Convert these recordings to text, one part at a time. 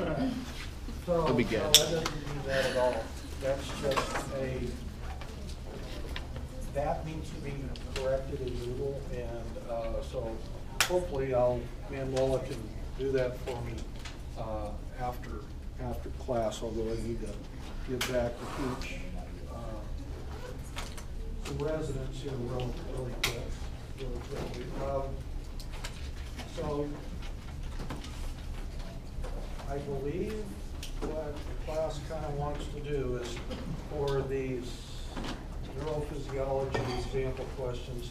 So, It'll be no, that doesn't mean that at all. That's just a, that needs to be corrected in Google, and, uh, so hopefully I'll, Manuela can do that for me, uh, after, after class, although I need to get back to each, uh, some residents here real, really quick, really quickly. Um, So, I believe what the class kind of wants to do is for these neurophysiology example questions,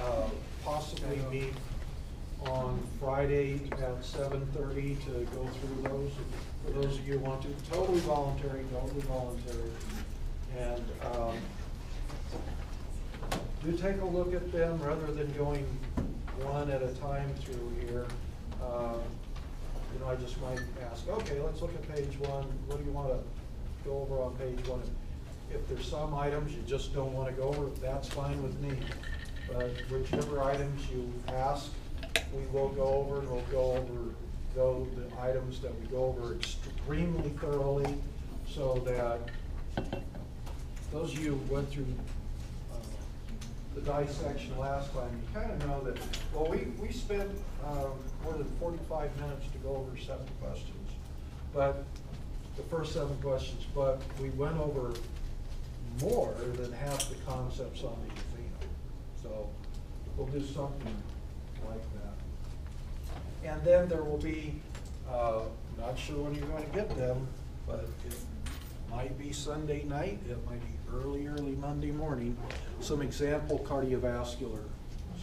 uh, possibly meet on Friday at seven thirty to go through those. For those of you who want to, totally voluntary, totally voluntary. And, um, do take a look at them rather than going one at a time through here. Uh, You know, I just might ask, okay, let's look at page one, what do you want to go over on page one? If there's some items you just don't want to go over, that's fine with me. But whichever items you ask, we will go over, and we'll go over though the items that we go over extremely thoroughly, so that those of you who went through the dissection last time, you kind of know that, well, we, we spent um, more than forty-five minutes to go over seven questions. But, the first seven questions, but we went over more than half the concepts on the exam. So, we'll do something like that. And then there will be, uh, not sure when you're gonna get them, but it might be Sunday night, it might be early, early Monday morning, some example cardiovascular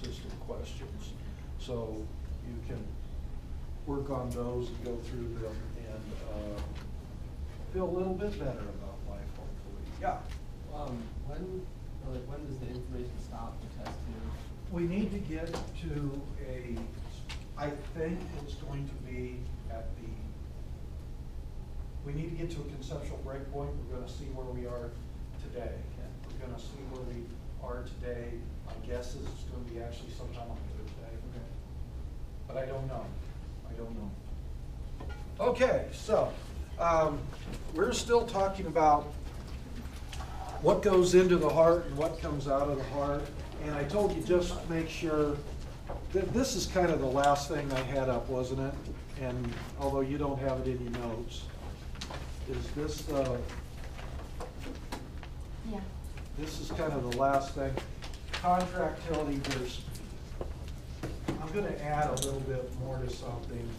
system questions. So you can work on those and go through them and, uh, feel a little bit better about life, hopefully. Yeah, Um, when, like, when does the information stop to test two? we need to get to a, I think it's going to be at the, we need to get to a conceptual breakpoint. We're gonna see where we are today. We're gonna see where we are today. My guess is it's gonna be actually sometime on Thursday. But I don't know. I don't know. Okay, so, um, we're still talking about what goes into the heart and what comes out of the heart. And I told you just make sure, that this is kind of the last thing I had up, wasn't it? And although you don't have it in your notes, is this the, This is kind of the last thing. Contractility, there's, I'm gonna add a little bit more to something.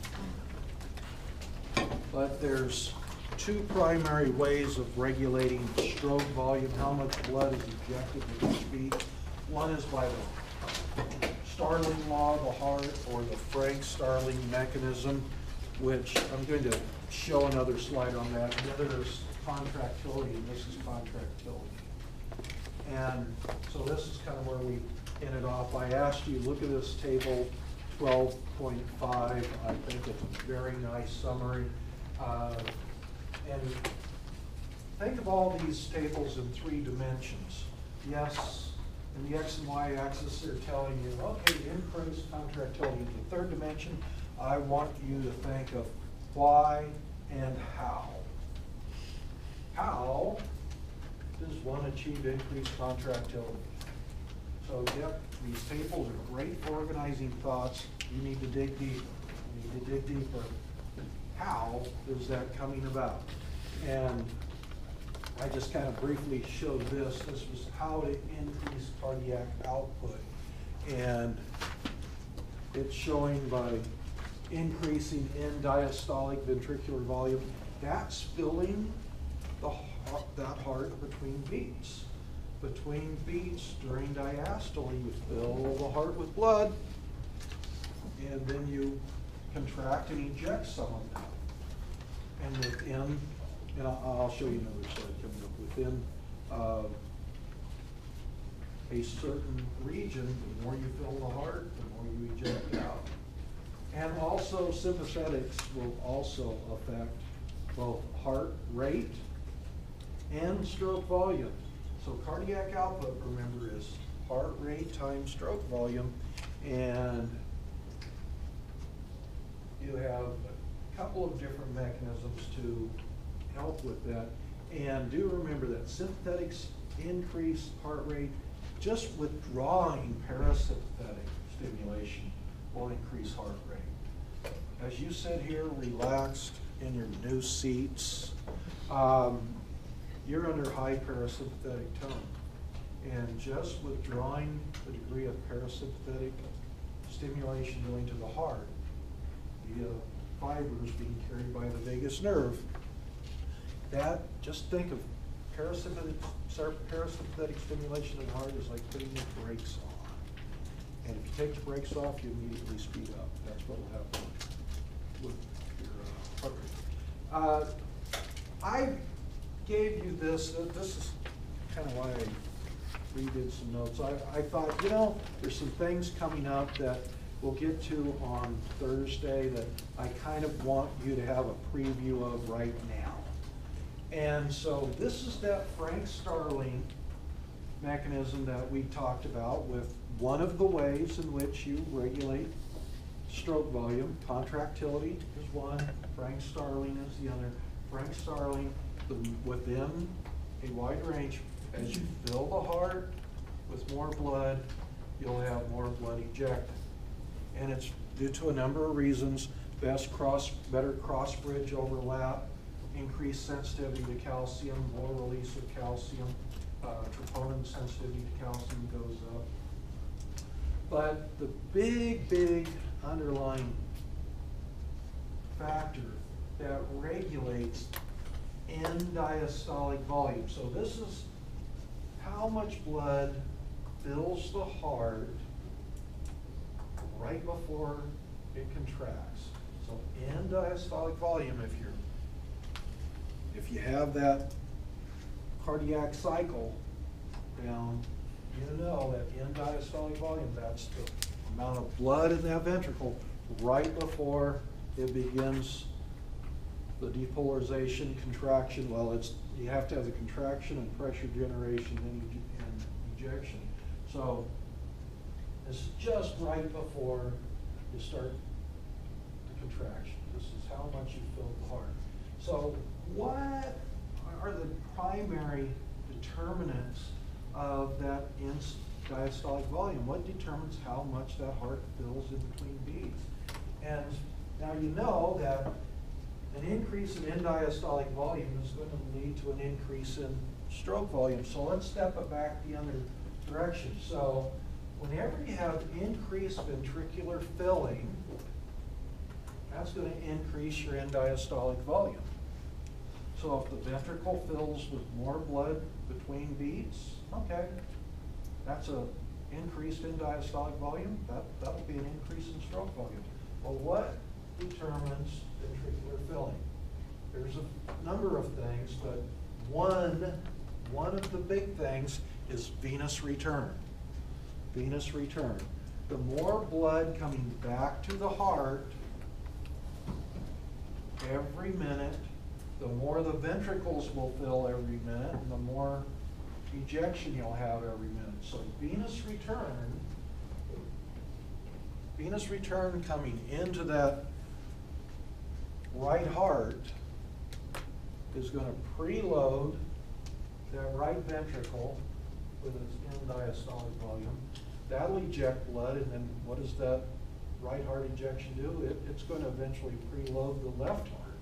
But there's two primary ways of regulating stroke volume, how much blood is ejected with each beat. One is by the Starling law of the heart, or the Frank-Starling mechanism, which I'm going to show another slide on that. The other is contractility, and this is contractility. And so this is kind of where we ended off. I asked you, look at this table twelve point five. I think it's a very nice summary. Uh, And think of all these tables in three dimensions. Yes, in the X and Y axis, they're telling you, okay, increase contractility. In the third dimension, I want you to think of why and how. How does one achieve increased contractility? So, yep, these tables are great for organizing thoughts. You need to dig deeper. You need to dig deeper. How is that coming about? And I just kind of briefly showed this. This was how to increase cardiac output. And it's showing by increasing end diastolic ventricular volume. That's filling the, that heart between beats. Between beats during diastole, you fill the heart with blood, and then you contract and eject some of that. And within, and I'll, I'll show you another slide coming up, within, uh, a certain region, the more you fill the heart, the more you eject out. And also sympathetics will also affect both heart rate and stroke volume. So cardiac output, remember, is heart rate times stroke volume. And you have a couple of different mechanisms to help with that. And do remember that sympathetics increase heart rate, just withdrawing parasympathetic stimulation will increase heart rate. As you sit here relaxed in your new seats, um, you're under high parasympathetic tone. And just withdrawing the degree of parasympathetic stimulation going to the heart via fibers being carried by the vagus nerve, that, just think of parasympathetic, parasympathetic stimulation of the heart is like putting the brakes on. And if you take the brakes off, you immediately speed up. That's what will happen with your uh, heart rate. Uh, I gave you this, uh, this is kind of why I redid some notes. I, I thought, you know, there's some things coming up that we'll get to on Thursday that I kind of want you to have a preview of right now. And so this is that Frank Starling mechanism that we talked about with one of the ways in which you regulate stroke volume. Contractility is one, Frank Starling is the other. Frank Starling, the, within a wide range, as you fill the heart with more blood, you'll have more blood ejected. And it's due to a number of reasons, best cross, better cross-bridge overlap, increased sensitivity to calcium, more release of calcium, uh, troponin sensitivity to calcium goes up. But the big, big underlying factor that regulates end diastolic volume. So this is how much blood fills the heart right before it contracts. So end diastolic volume, if you're, if you have that cardiac cycle down, you know that end diastolic volume, that's the amount of blood in that ventricle right before it begins the depolarization, contraction, well, it's, you have to have the contraction and pressure generation and ejection. So, this is just right before you start the contraction. This is how much you fill the heart. So, what are the primary determinants of that diastolic volume? What determines how much that heart fills in between beats? And now you know that an increase in end diastolic volume is going to lead to an increase in stroke volume. So let's step it back the other direction. So whenever you have increased ventricular filling, that's going to increase your end diastolic volume. So if the ventricle fills with more blood between beats, okay, that's a increased end diastolic volume, that, that'll be an increase in stroke volume. Well, what determines ventricular filling? There's a number of things, but one, one of the big things is venous return. Venous return. The more blood coming back to the heart every minute, the more the ventricles will fill every minute, and the more ejection you'll have every minute. So venous return, venous return coming into that right heart is gonna preload that right ventricle with its end diastolic volume. That'll eject blood, and then what does that right heart ejection do? It, it's gonna eventually preload the left heart.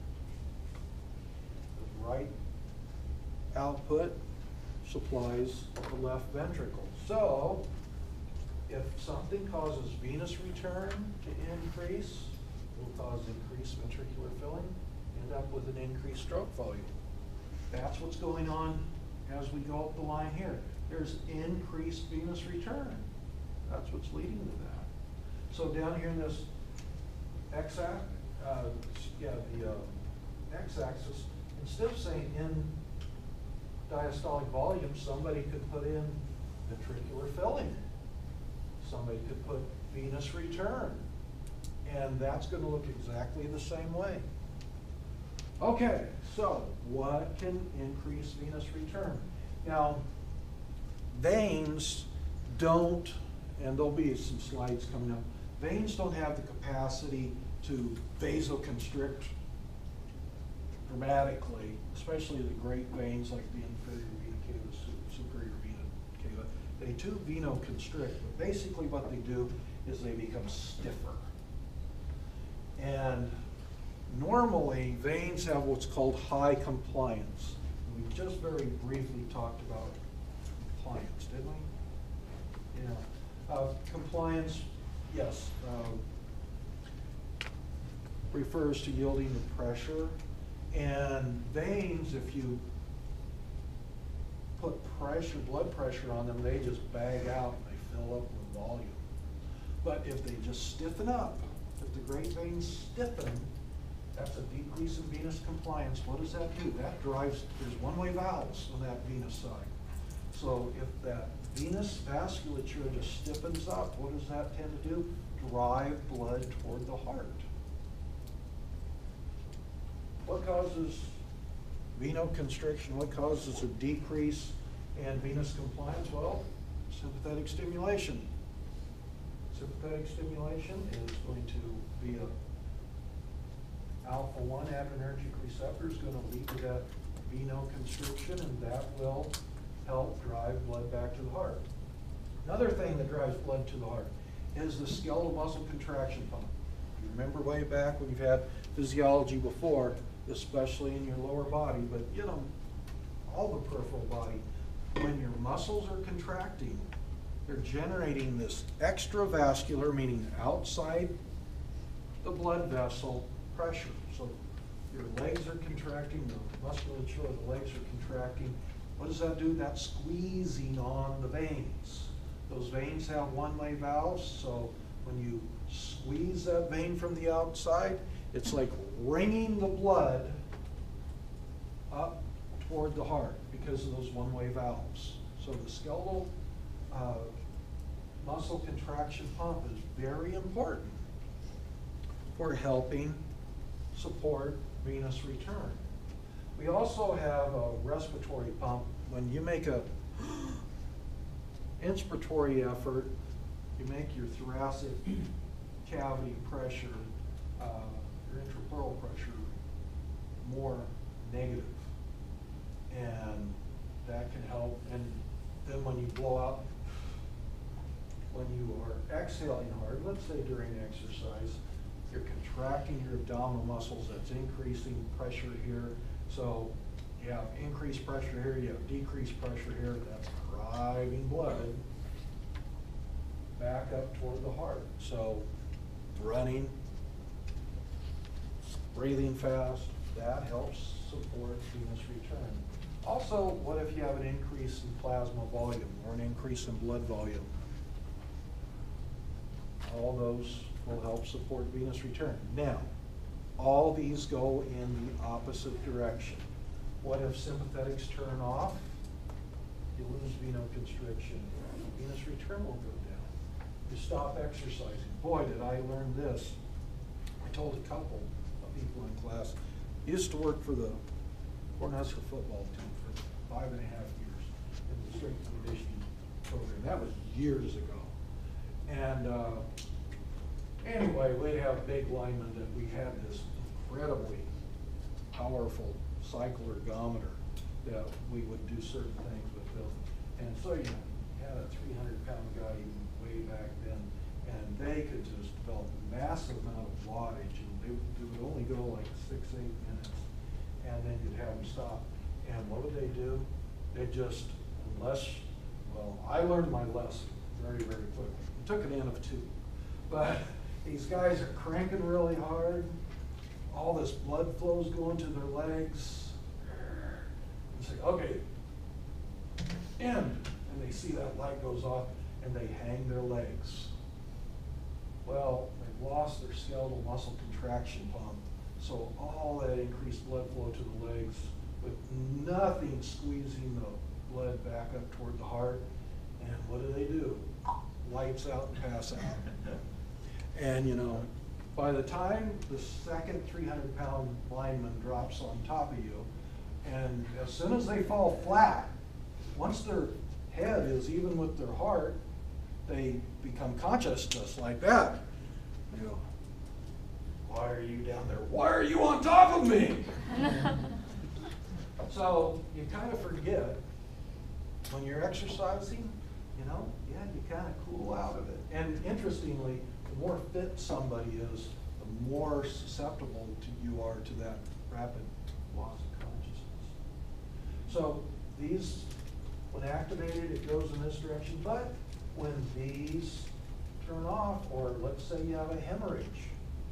The right output supplies the left ventricle. So, if something causes venous return to increase, it will cause increased ventricular filling, end up with an increased stroke volume. That's what's going on as we go up the line here. There's increased venous return. That's what's leading to that. So down here in this x-axis, uh, yeah, the, uh, x-axis, instead of saying end diastolic volume, somebody could put in ventricular filling. Somebody could put venous return. And that's gonna look exactly the same way. Okay, so what can increase venous return? Now, veins don't, and there'll be some slides coming up, veins don't have the capacity to vasoconstrict dramatically, especially the great veins like the inferior vena cava, superior vena cava. They too venoconstrict, but basically what they do is they become stiffer. And normally, veins have what's called high compliance. We just very briefly talked about compliance, didn't we? Yeah. Uh, Compliance, yes, um, refers to yielding to pressure. And veins, if you put pressure, blood pressure on them, they just bag out and they fill up with volume. But if they just stiffen up, the great veins stiffen, that's a decrease in venous compliance. What does that do? That drives, there's one-way valves on that venous side. So if that venous vasculature just stiffens up, what does that tend to do? Drive blood toward the heart. What causes venoconstriction? What causes a decrease in venous compliance? Well, sympathetic stimulation. Sympathetic stimulation is going to be a alpha one adrenergic receptor is going to lead to that venoconstriction, and that will help drive blood back to the heart. Another thing that drives blood to the heart is the skeletal muscle contraction pump. You remember way back when you've had physiology before, especially in your lower body, but you know, all the peripheral body, when your muscles are contracting, they're generating this extravascular, meaning outside the blood vessel pressure. So your legs are contracting, the musculature of the legs are contracting. What does that do? That's squeezing on the veins. Those veins have one-way valves, so when you squeeze that vein from the outside, it's like wringing the blood up toward the heart because of those one-way valves. So the skeletal uh, muscle contraction pump is very important for helping support venous return. We also have a respiratory pump. When you make a inspiratory effort, you make your thoracic cavity pressure, uh, your intrapleural pressure more negative. And that can help. And then when you blow out, when you are exhaling hard, let's say during exercise, you're contracting your abdominal muscles, that's increasing pressure here. So you have increased pressure here, you have decreased pressure here, that's driving blood back up toward the heart. So running, breathing fast, that helps support venous return. Also, what if you have an increase in plasma volume or an increase in blood volume? All those will help support venous return. Now, all these go in the opposite direction. What if sympathetics turn off? You lose venoconstriction. Venous return will go down. You stop exercising. Boy, did I learn this. I told a couple of people in class, I used to work for the Cornhusker football team for five and a half years in the strength and conditioning program. That was years ago. And uh, anyway, we'd have big linemen that we had this incredibly powerful cycle ergometer that we would do certain things with them. And so, you had a three hundred pound guy even way back then, and they could just develop a massive amount of wattage, and they, would- they would only go like six, eight minutes, and then you'd have them stop. And what would they do? They just, unless, well, I learned my lesson very, very quickly. Took an N of two. But these guys are cranking really hard, all this blood flow's going to their legs. You say, okay, end, and they see that light goes off, and they hang their legs. Well, they've lost their skeletal muscle contraction pump, so all that increased blood flow to the legs with nothing squeezing the blood back up toward the heart. And what do they do? Lights out and pass out. And, you know, by the time the second three hundred pound lineman drops on top of you, and as soon as they fall flat, once their head is even with their heart, they become conscious just like that. You go, why are you down there? Why are you on top of me? So you kind of forget, when you're exercising, you know, yeah, you kind of cool out of it. And interestingly, the more fit somebody is, the more susceptible to you are to that rapid loss of consciousness. So these, when activated, it goes in this direction, but when these turn off, or let's say you have a hemorrhage,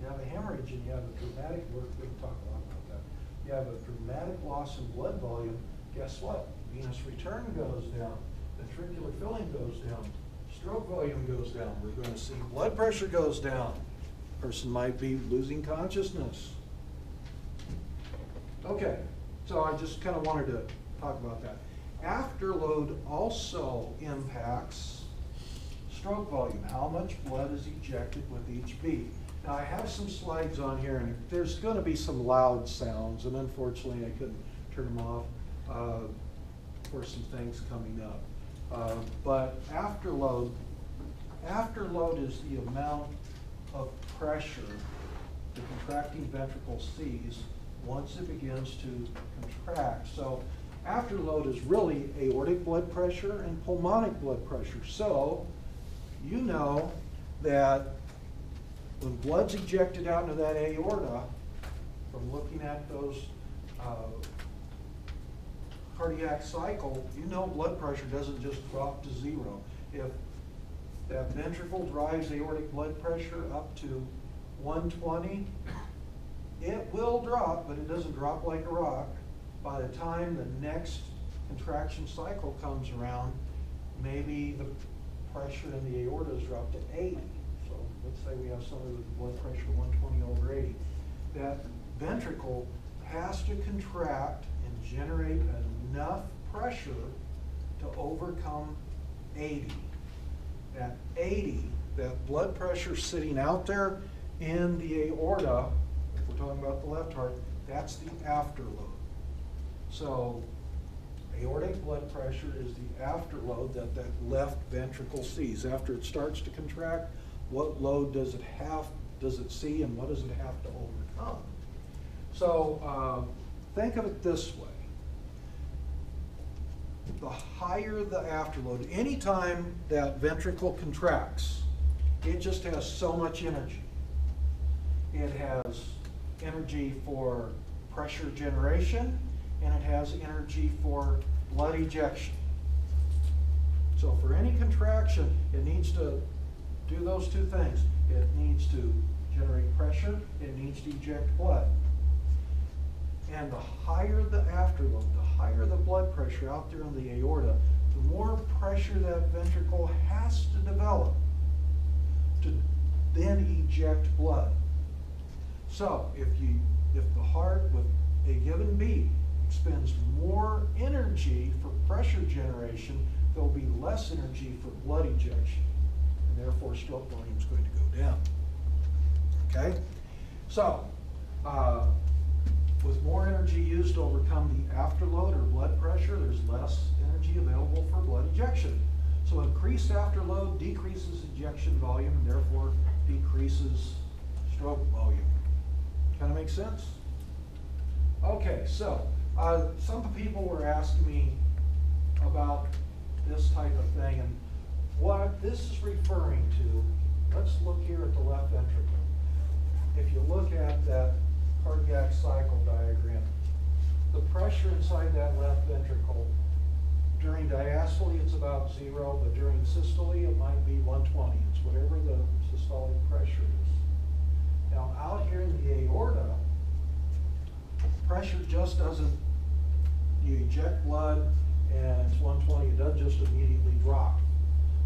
you have a hemorrhage and you have a dramatic, we're gonna talk a lot about that. You have a dramatic loss in blood volume, guess what? Venous return goes down, ventricular filling goes down, stroke volume goes down, we're gonna see blood pressure goes down. Person might be losing consciousness. Okay, so I just kind of wanted to talk about that. Afterload also impacts stroke volume, how much blood is ejected with each beat. Now, I have some slides on here, and there's gonna be some loud sounds, and unfortunately, I couldn't turn them off uh, for some things coming up. Uh, But afterload, afterload is the amount of pressure the contracting ventricle sees once it begins to contract. So afterload is really aortic blood pressure and pulmonic blood pressure. So you know that when blood's ejected out into that aorta, from looking at those uh, cardiac cycle, you know blood pressure doesn't just drop to zero. If that ventricle drives aortic blood pressure up to 120, it will drop, but it doesn't drop like a rock. By the time the next contraction cycle comes around, maybe the pressure in the aorta is dropped to 80. So let's say we have somebody with blood pressure 120 over 80. That ventricle has to contract and generate enough pressure to overcome 80. That 80, that blood pressure sitting out there in the aorta, if we're talking about the left heart, that's the afterload. So aortic blood pressure is the afterload that that left ventricle sees. After it starts to contract, what load does it have, does it see, and what does it have to overcome? So uh, think of it this way. The higher the afterload, anytime that ventricle contracts, it just has so much energy. It has energy for pressure generation, and it has energy for blood ejection. So for any contraction, it needs to do those two things. It needs to generate pressure, it needs to eject blood. And the higher the afterload, the higher the blood pressure out there in the aorta, the more pressure that ventricle has to develop to then eject blood. So if you, if the heart with a given beat expends more energy for pressure generation, there'll be less energy for blood ejection. And therefore stroke volume is going to go down. Okay? So, uh, with more energy used to overcome the afterload or blood pressure, there's less energy available for blood ejection. So increased afterload decreases ejection volume and therefore decreases stroke volume. Kind of makes sense? Okay, so uh, some people were asking me about this type of thing and what this is referring to. Let's look here at the left ventricle. If you look at that cardiac cycle diagram, the pressure inside that left ventricle during diastole it's about zero, but during systole it might be 120. It's whatever the systolic pressure is. Now out here in the aorta, pressure just doesn't, you eject blood and it's 120, it doesn't just immediately drop.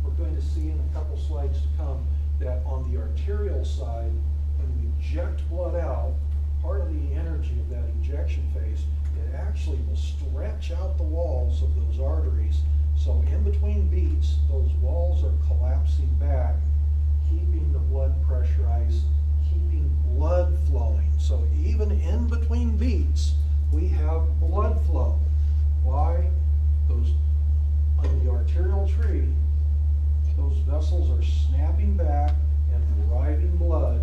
We're going to see in a couple slides to come that on the arterial side, when we eject blood out, part of the energy of that ejection phase, it actually will stretch out the walls of those arteries. So in between beats, those walls are collapsing back, keeping the blood pressurized, keeping blood flowing. So even in between beats, we have blood flow. Why? Those on the arterial tree, those vessels are snapping back and driving blood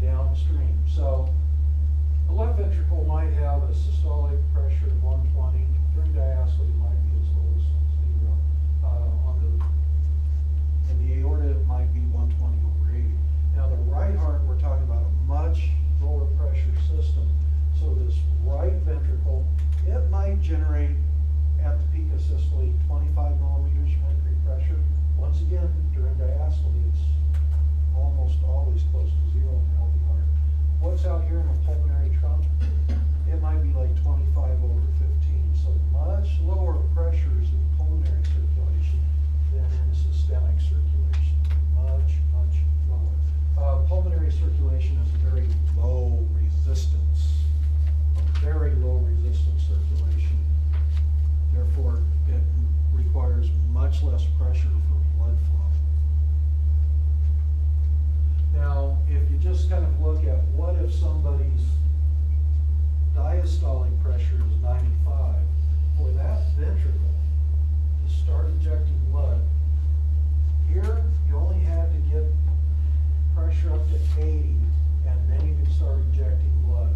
downstream. So the left ventricle might have a systolic pressure of 120. During diastole, it might be as low as zero. Uh, on the, in the aorta, it might be 120 over 80. Now the right heart, we're talking about a much lower pressure system. So this right ventricle, it might generate at the peak of systole 25 millimeters of mercury pressure. Once again, during diastole, it's almost always close to zero what's out here in the pulmonary trunk, it might be like 25 over 15. So much lower pressures in pulmonary circulation than in systemic circulation. Much, much lower. Uh, pulmonary circulation is a very low resistance, very low resistance circulation. Therefore, it requires much less pressure for Now, if you just kind of look at what if somebody's diastolic pressure is 95, for that ventricle to start ejecting blood, here you only had to get pressure up to 80 and then you can start ejecting blood.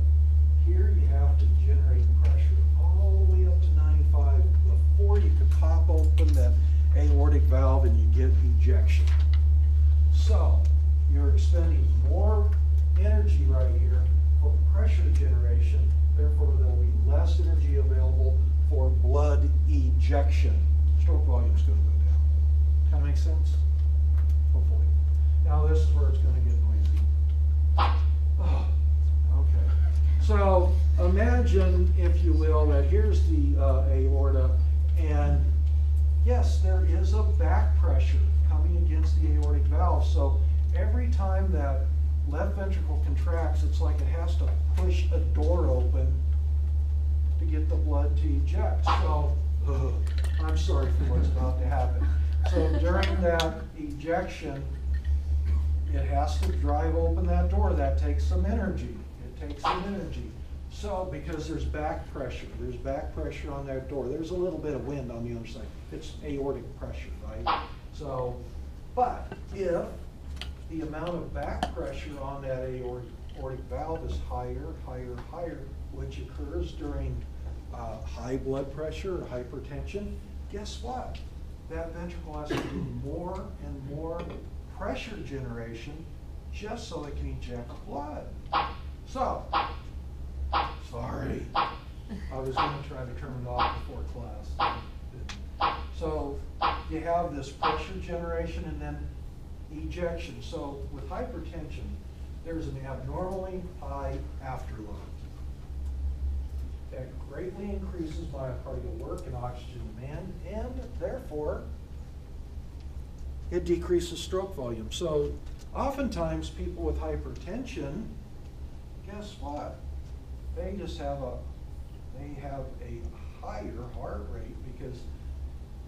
Here you have to generate pressure all the way up to 95 before you can pop open that aortic valve and you get ejection spending more energy right here for pressure generation. Therefore, there'll be less energy available for blood ejection. Stroke volume is going to go down. Kind of makes sense? Hopefully. Now this is where it's going to get noisy. Oh, okay. So imagine, if you will, that here's the uh, aorta, and yes, there is a back pressure coming against the aortic valve. So every time that left ventricle contracts, it's like it has to push a door open to get the blood to eject. So, ugh, I'm sorry for what's about to happen. So during that ejection, it has to drive open that door. That takes some energy. It takes some energy. So, because there's back pressure, there's back pressure on that door. There's a little bit of wind on the other side. It's aortic pressure, right? So, but if the amount of back pressure on that aortic, valve is higher, higher, higher, which occurs during uh, high blood pressure or hypertension, guess what? That ventricle has to do more and more pressure generation just so it can eject blood. So, sorry, I was gonna try to turn it off before class. So, you have this pressure generation and then ejection. So with hypertension, there's an abnormally high afterload. That greatly increases myocardial work and oxygen demand, and therefore, it decreases stroke volume. So oftentimes, people with hypertension, guess what? They just have a, they have a higher heart rate because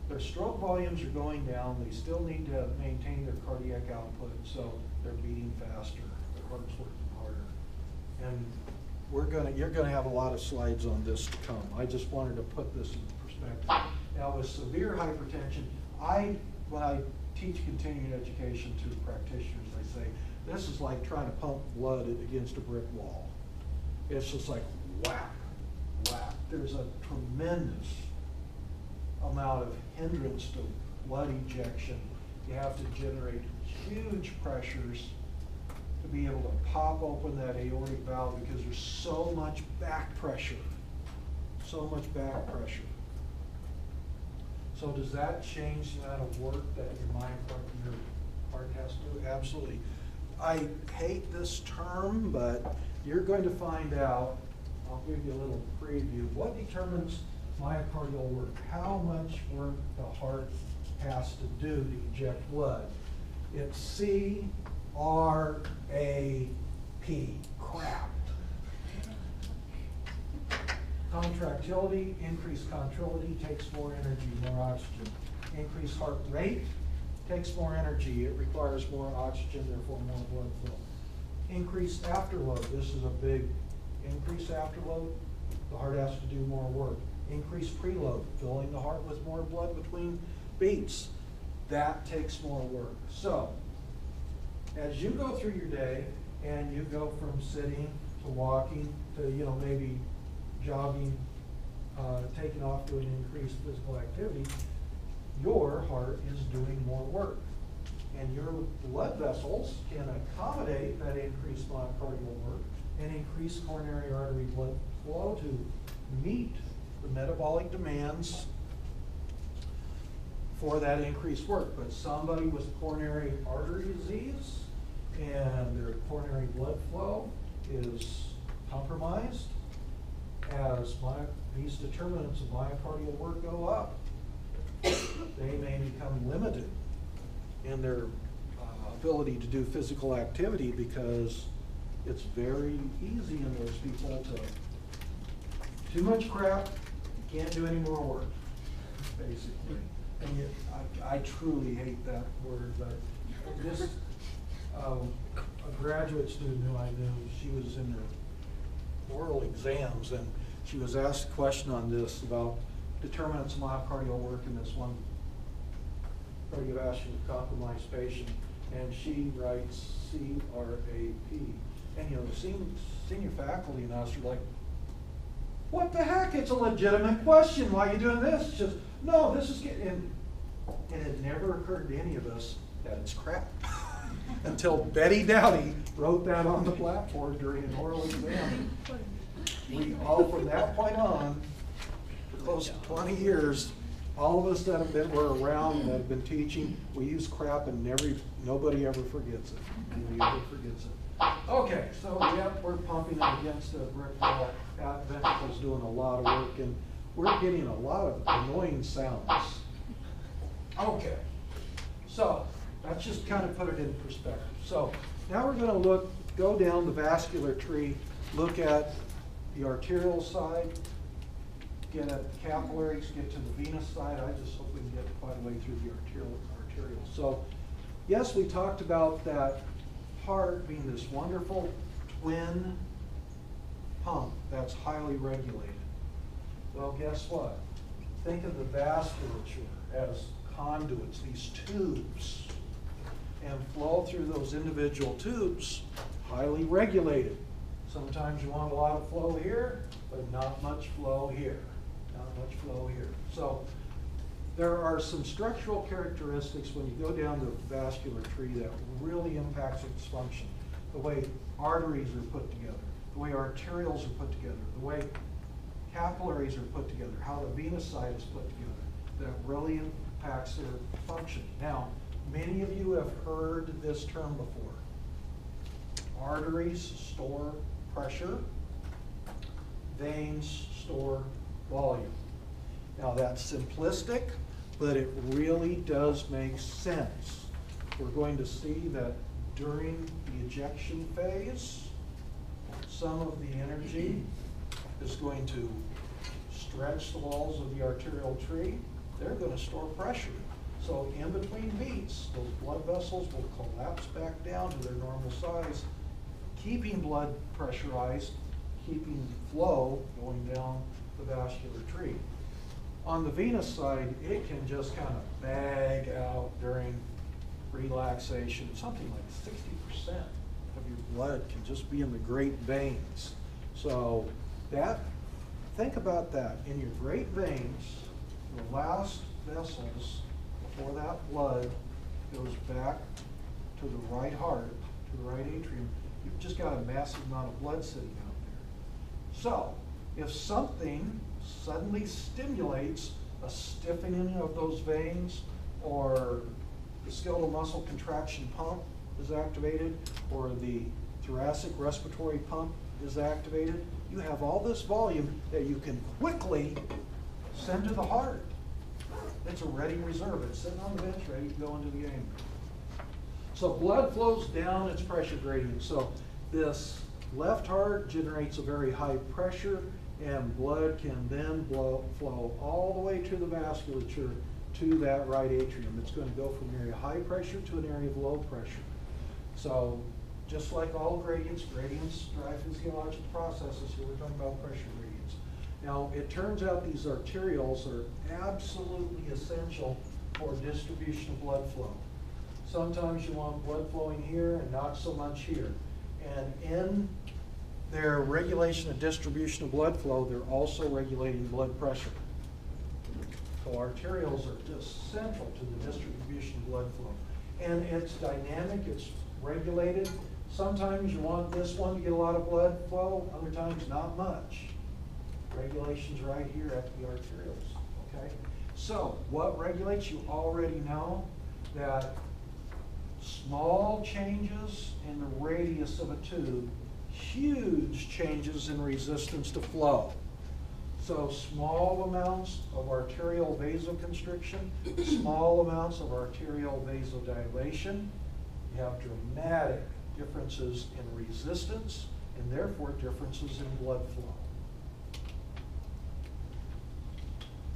their stroke volumes are going down, they still need to maintain their cardiac output, so they're beating faster, their heart's working harder. And we're gonna, you're gonna have a lot of slides on this to come. I just wanted to put this in perspective. Now, with severe hypertension, I, when I teach continuing education to practitioners, I say, this is like trying to pump blood against a brick wall. It's just like whack, whack. There's a tremendous amount of hindrance to blood ejection. You have to generate huge pressures to be able to pop open that aortic valve because there's so much back pressure. So much back pressure. So does that change the amount of work that your mind, your heart has to do? Absolutely. I hate this term, but you're going to find out, I'll give you a little preview, what determines myocardial work? How much work the heart has to do to eject blood? It's C R A P, crap. Contractility, increased contractility takes more energy, more oxygen. Increased heart rate takes more energy, it requires more oxygen, therefore more blood flow. Increased afterload, this is a big increased afterload, the heart has to do more work. Increased preload, filling the heart with more blood between beats, that takes more work. So, as you go through your day and you go from sitting to walking to, you know, maybe jogging, uh, taking off to doing increased physical activity, your heart is doing more work. And your blood vessels can accommodate that increased myocardial work and increase coronary artery blood flow to meet the metabolic demands for that increased work. But somebody with coronary artery disease and their coronary blood flow is compromised, as my, these determinants of myocardial work go up, they may become limited in their uh, ability to do physical activity because it's very easy in those people to, too much crap, can't do any more work, basically. And yet, I, I truly hate that word, but this, um, a graduate student who I knew, she was in her oral exams and she was asked a question on this about determinants of myocardial work in this one cardiovascular compromised patient, and she writes C-R-A-P. And, you know, the senior, senior faculty and us are like, what the heck? It's a legitimate question. Why are you doing this? It's just, no, this is getting, and it had never occurred to any of us that it's crap. Until Betty Dowdy wrote that on the blackboard during an oral exam. We all, from that point on, for close to twenty years, all of us that have been, were around, that have been teaching, we use crap and every, nobody ever forgets it. Nobody ever forgets it. Okay, so, yep, we're pumping it against a brick wall. Pat ventricle's doing a lot of work and we're getting a lot of annoying sounds. Okay, so, let's just kind of put it in perspective. So, now we're gonna look, go down the vascular tree, look at the arterial side, get at capillaries, get to the venous side. I just hope we can get quite a way through the arterial, arterial. So, yes, we talked about that heart being this wonderful twin pump that's highly regulated. Well, guess what? Think of the vasculature as conduits, these tubes, and flow through those individual tubes, highly regulated. Sometimes you want a lot of flow here, but not much flow here, not much flow here. So there are some structural characteristics when you go down the vascular tree that really impacts its function. The way arteries are put together, the way arterioles are put together, the way capillaries are put together, how the venous side is put together, that really impacts their function. Now, many of you have heard this term before. Arteries store pressure, veins store volume. Now, that's simplistic, but it really does make sense. We're going to see that during the ejection phase, some of the energy is going to stretch the walls of the arterial tree. They're gonna store pressure. So in between beats, those blood vessels will collapse back down to their normal size, keeping blood pressurized, keeping flow going down the vascular tree. On the venous side, it can just kind of bag out during relaxation. Something like sixty percent of your blood can just be in the great veins. So that, think about that. In your great veins, the last vessels before that blood goes back to the right heart, to the right atrium, you've just got a massive amount of blood sitting out there. So, if something suddenly stimulates a stiffening of those veins, or the skeletal muscle contraction pump is activated, or the thoracic respiratory pump is activated, you have all this volume that you can quickly send to the heart. It's a ready reserve. It's sitting on the bench, ready to go into the game. So blood flows down its pressure gradient. So this left heart generates a very high pressure and blood can then blow, flow all the way to the vasculature to that right atrium. It's going to go from an area of high pressure to an area of low pressure. So just like all gradients, gradients drive physiological processes. Here we're talking about pressure gradients. Now, it turns out these arterioles are absolutely essential for distribution of blood flow. Sometimes you want blood flowing here and not so much here. And in their regulation of distribution of blood flow, they're also regulating blood pressure. So arterioles are just central to the distribution of blood flow. And it's dynamic, it's regulated. Sometimes you want this one to get a lot of blood flow, other times not much. Regulations right here at the arterioles, okay? So what regulates? You already know that small changes in the radius of a tube, huge changes in resistance to flow. So small amounts of arterial vasoconstriction, small amounts of arterial vasodilation, you have dramatic differences in resistance and therefore differences in blood flow.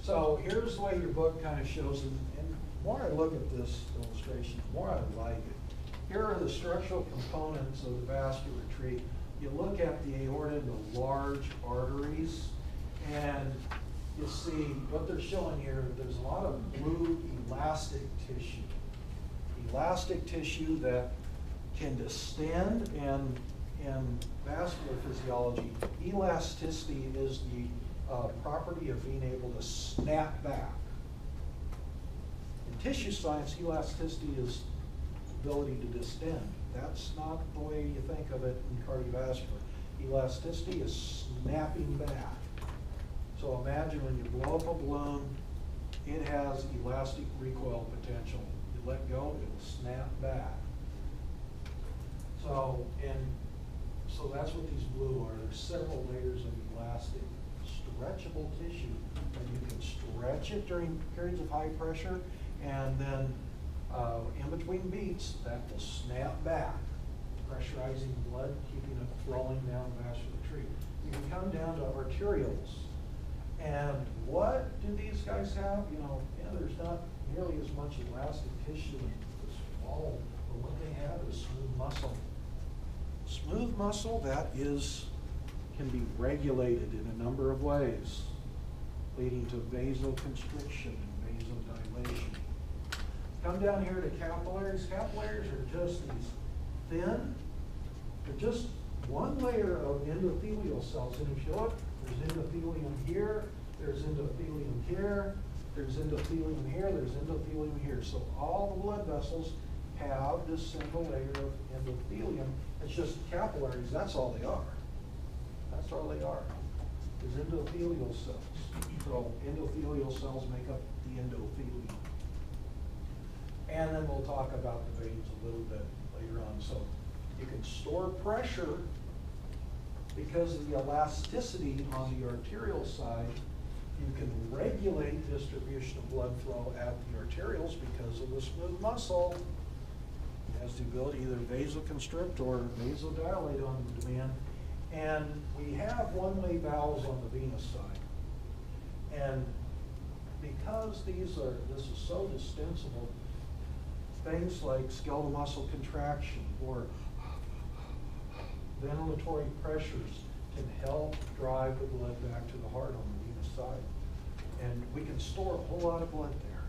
So here's the way your book kind of shows, and, and the more I look at this illustration, the more I like it. Here are the structural components of the vascular tree. You look at the aorta, the large arteries, and you see what they're showing here, there's a lot of blue elastic tissue. Elastic tissue that can distend and in vascular physiology, elasticity is the uh, property of being able to snap back. In tissue science, elasticity is ability to distend. That's not the way you think of it in cardiovascular. Elasticity is snapping back. So imagine when you blow up a balloon it has elastic recoil potential. Let go, it'll snap back. So, and, so that's what these blue are. There's several layers of elastic, stretchable tissue. And you can stretch it during periods of high pressure, and then, uh, in between beats, that will snap back, pressurizing blood, keeping it flowing down the vascular tree. You can come down to arterioles. And what do these guys have? You know, yeah, there's not nearly as much elastic tissue in this wall, but what they have is smooth muscle. Smooth muscle that is, can be regulated in a number of ways, leading to vasoconstriction and vasodilation. Come down here to capillaries. Capillaries are just these thin, they're just one layer of endothelial cells. And if you look, there's endothelium here, there's endothelium here, there's endothelium here, there's endothelium here. So all the blood vessels have this single layer of endothelium. It's just capillaries, that's all they are. That's all they are, is endothelial cells. So endothelial cells make up the endothelium. And then we'll talk about the veins a little bit later on. So you can store pressure because of the elasticity on the arterial side. You can regulate distribution of blood flow at the arterioles because of the smooth muscle. It has the ability to either vasoconstrict or vasodilate on demand. And we have one-way valves on the venous side. And because these are, this is so distensible, things like skeletal muscle contraction or ventilatory pressures can help drive the blood back to the heart on the. And we can store a whole lot of blood there.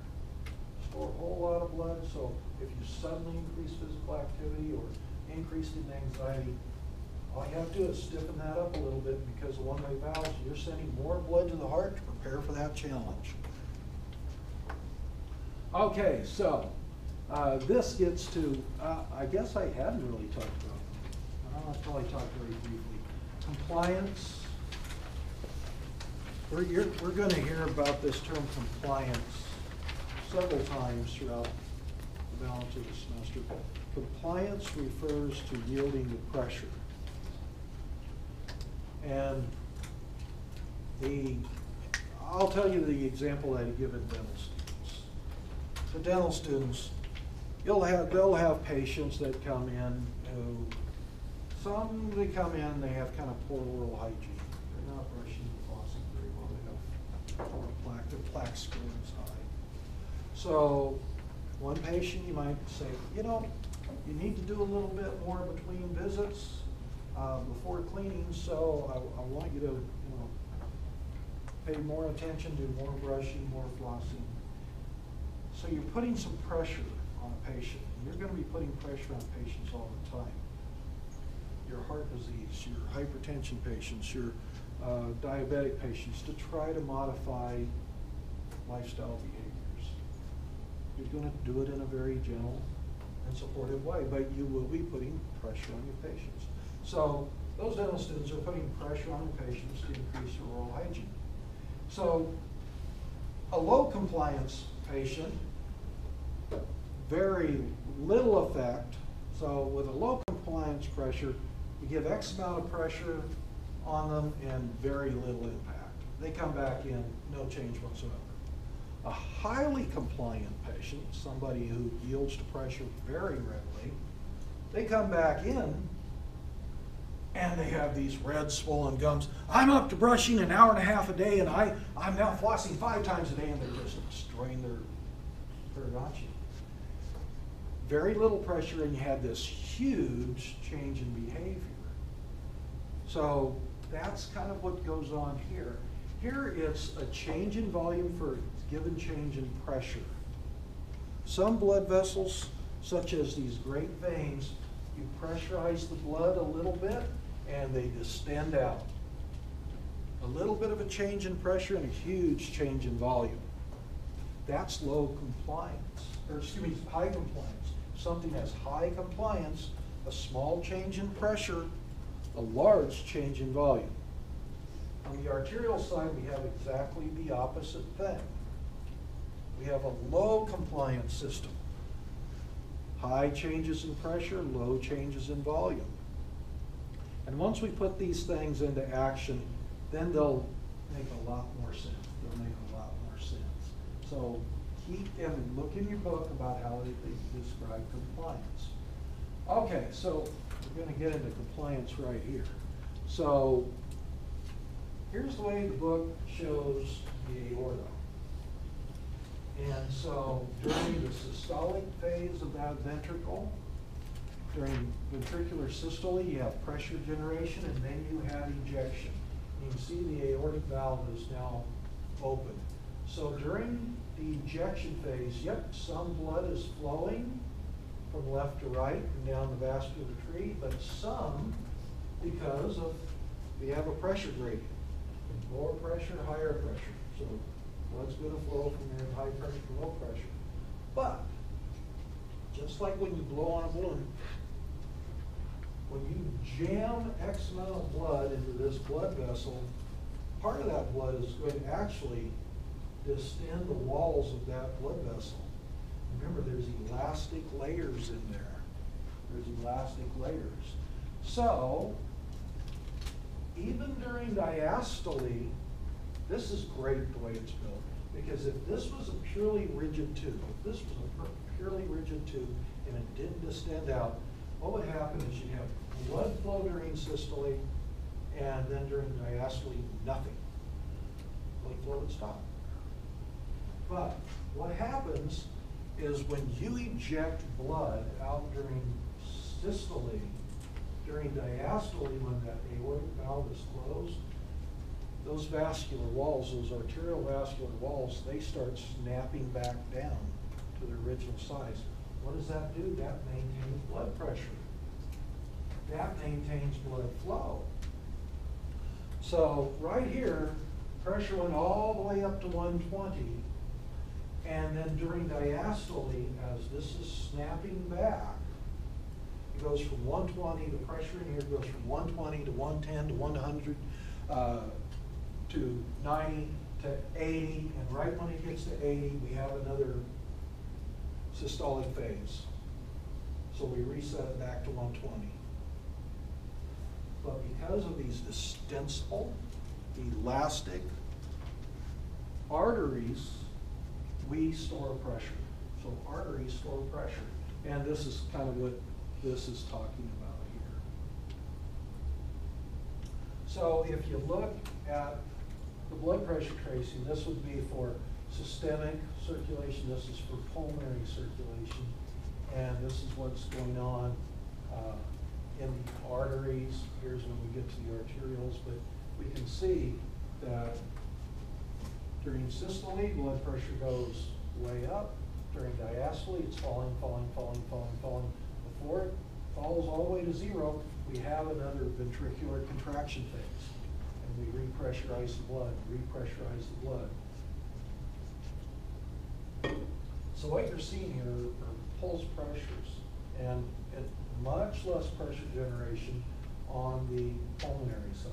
Store a whole lot of blood, so if you suddenly increase physical activity or increase in anxiety, all you have to do is stiffen that up a little bit because of one-way valves, you're sending more blood to the heart to prepare for that challenge. Okay, so, uh, this gets to, uh, I guess I hadn't really talked about, I'll probably talk very briefly. Compliance. We're, you're, we're gonna hear about this term compliance several times throughout the balance of the semester. Compliance refers to yielding to pressure. And the, I'll tell you the example that I give in dental students. The dental students, you'll have, they'll have patients that come in who, some, they come in, they have kind of poor oral hygiene. They're not brushing and flossing very well, they have poor plaque, plaque score is high. So, one patient, you might say, you know, you need to do a little bit more between visits, uh, before cleaning, so I, I want you to, you know, pay more attention, do more brushing, more flossing. So you're putting some pressure on a patient. You're gonna be putting pressure on patients all the time. Your heart disease, your hypertension patients, your uh, diabetic patients, to try to modify lifestyle behaviors. You're gonna do it in a very gentle and supportive way, but you will be putting pressure on your patients. So those dental students are putting pressure on the patients to increase their oral hygiene. So a low compliance patient, very little effect. So with a low compliance pressure, you give X amount of pressure on them and very little impact. They come back in, no change whatsoever. A highly compliant patient, somebody who yields to pressure very readily, they come back in and they have these red swollen gums. I'm up to brushing an hour and a half a day and I, I'm now flossing five times a day and they're just destroying their periodontium. Very little pressure and you had this huge change in behavior. So that's kind of what goes on here. Here it's a change in volume for given change in pressure. Some blood vessels, such as these great veins, you pressurize the blood a little bit and they distend out. A little bit of a change in pressure and a huge change in volume. That's low compliance, or excuse me, high compliance. Something has high compliance, a small change in pressure, a large change in volume. On the arterial side, we have exactly the opposite thing. We have a low compliance system. High changes in pressure, low changes in volume. And once we put these things into action, then they'll make a lot more sense. They'll make a lot more sense. So keep, and look in your book about how they they describe compliance. Okay, so we're gonna get into compliance right here. So here's the way the book shows the aorta. And so during the systolic phase of that ventricle, during ventricular systole, you have pressure generation and then you have ejection. You can see the aortic valve is now open. So during the ejection phase, yep, some blood is flowing from left to right and down the vascular tree, but some because of, we have a pressure gradient. Lower pressure, higher pressure. So blood's gonna flow from your high pressure to low pressure. But, just like when you blow on a balloon, when you jam X amount of blood into this blood vessel, part of that blood is going to actually distend the walls of that blood vessel. Remember, there's elastic layers in there. There's elastic layers. So, even during diastole, this is great the way it's built. Because if this was a purely rigid tube, if this was a purely rigid tube and it didn't distend out, what would happen is you'd have blood flow during systole and then during diastole, nothing. Blood flow would stop. But what happens is when you eject blood out during systole, during diastole, when that aortic valve is closed, those vascular walls, those arterial vascular walls, they start snapping back down to their original size. What does that do? That maintains blood pressure. That maintains blood flow. So right here, pressure went all the way up to one twenty. And then during diastole, as this is snapping back, it goes from one twenty, the pressure in here goes from one twenty to one ten to one hundred, uh, to ninety to eighty, and right when it gets to eighty, we have another systolic phase. So we reset it back to one twenty. But because of these distensible, elastic arteries, we store pressure. So arteries store pressure. And this is kind of what this is talking about here. So if you look at the blood pressure tracing, this would be for systemic circulation, this is for pulmonary circulation. And this is what's going on uh, in the arteries. Here's when we get to the arterioles, but we can see that during systole, blood pressure goes way up. During diastole, it's falling, falling, falling, falling, falling. Before it falls all the way to zero, we have another ventricular contraction phase. We repressurize the blood, repressurize the blood. So what you're seeing here are pulse pressures and, much less pressure generation on the pulmonary side.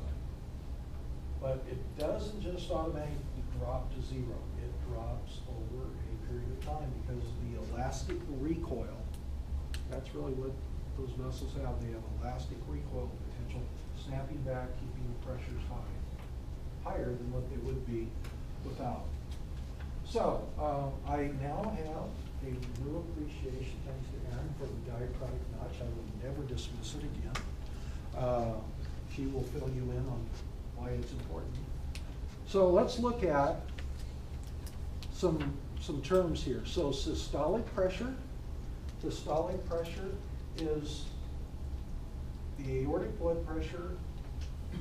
But it doesn't just automatically drop to zero. It drops over a period of time because the elastic recoil, that's really what those vessels have. They have elastic recoil potential, snapping back, keeping the pressures high, higher than what they would be without. So, uh, I now have a new appreciation, thanks to Aaron, for the dicrotic notch. I will never dismiss it again. Uh, She will fill you in on why it's important. So let's look at some, some terms here. So systolic pressure, systolic pressure is the aortic blood pressure,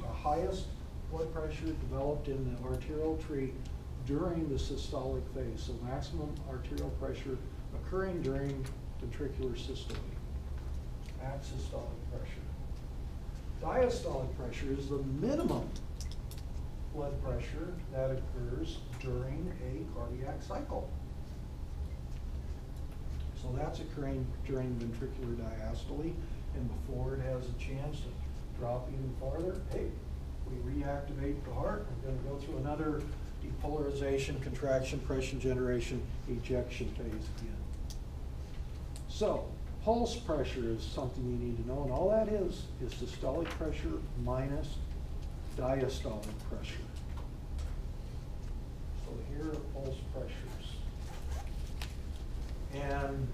the highest blood pressure developed in the arterial tree during the systolic phase. So maximum arterial pressure occurring during ventricular systole. Max systolic pressure. Diastolic pressure is the minimum blood pressure that occurs during a cardiac cycle. So that's occurring during ventricular diastole, and before it has a chance to drop even farther, hey, we reactivate the heart, we're gonna go through another depolarization, contraction, pressure generation, ejection phase again. So, pulse pressure is something you need to know, and all that is, is systolic pressure minus diastolic pressure. So here are pulse pressures. And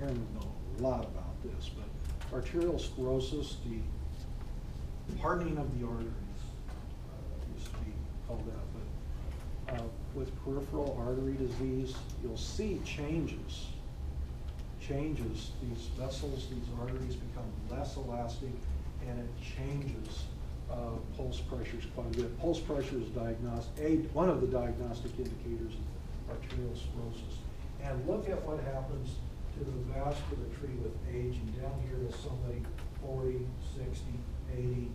Aaron would know a lot about this, but arterial sclerosis, the hardening of the arteries, uh, used to be called that, but uh, with peripheral artery disease, you'll see changes. Changes, these vessels, these arteries become less elastic, and it changes uh, pulse pressures quite a bit. Pulse pressure is diagnosed, a, one of the diagnostic indicators of arterial sclerosis. And look at what happens to the vascular tree with age, and down here is somebody 40, 60, 80.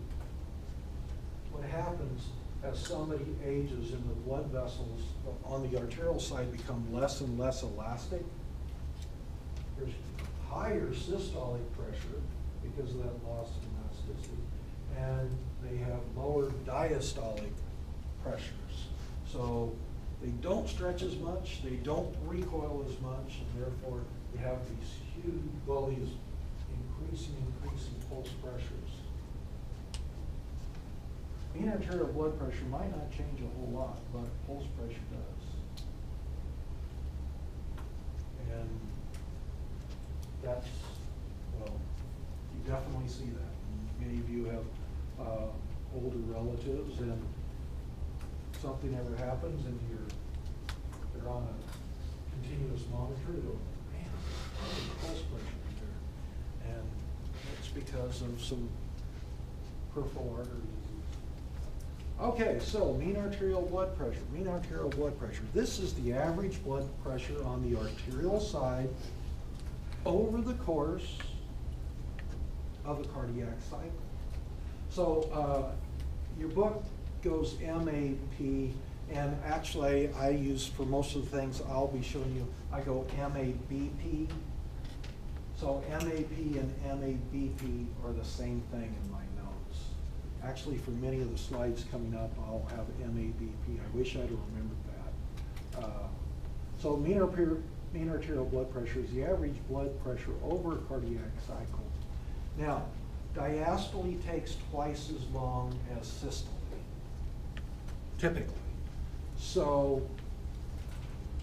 What happens as somebody ages and the blood vessels on the arterial side become less and less elastic, there's higher systolic pressure because of that loss of elasticity, and they have lower diastolic pressures. So they don't stretch as much, they don't recoil as much, and therefore you have these huge, well, these increasing, increasing pulse pressures. Mean arterial blood pressure might not change a whole lot, but pulse pressure does. And that's, well, you definitely see that. Many of you have uh, older relatives and something ever happens and you're, they're on a continuous monitor, is there. And that's because of some peripheral artery disease. Okay, so mean arterial blood pressure, mean arterial blood pressure. This is the average blood pressure on the arterial side over the course of a cardiac cycle. So, uh, your book goes MAP, and actually, I use, for most of the things I'll be showing you, I go MABP. So MAP and MABP are the same thing in my notes. Actually, for many of the slides coming up, I'll have MABP. I wish I'd remembered that. Uh, So mean arterial, mean arterial blood pressure is the average blood pressure over a cardiac cycle. Now, diastole takes twice as long as systole, typically. So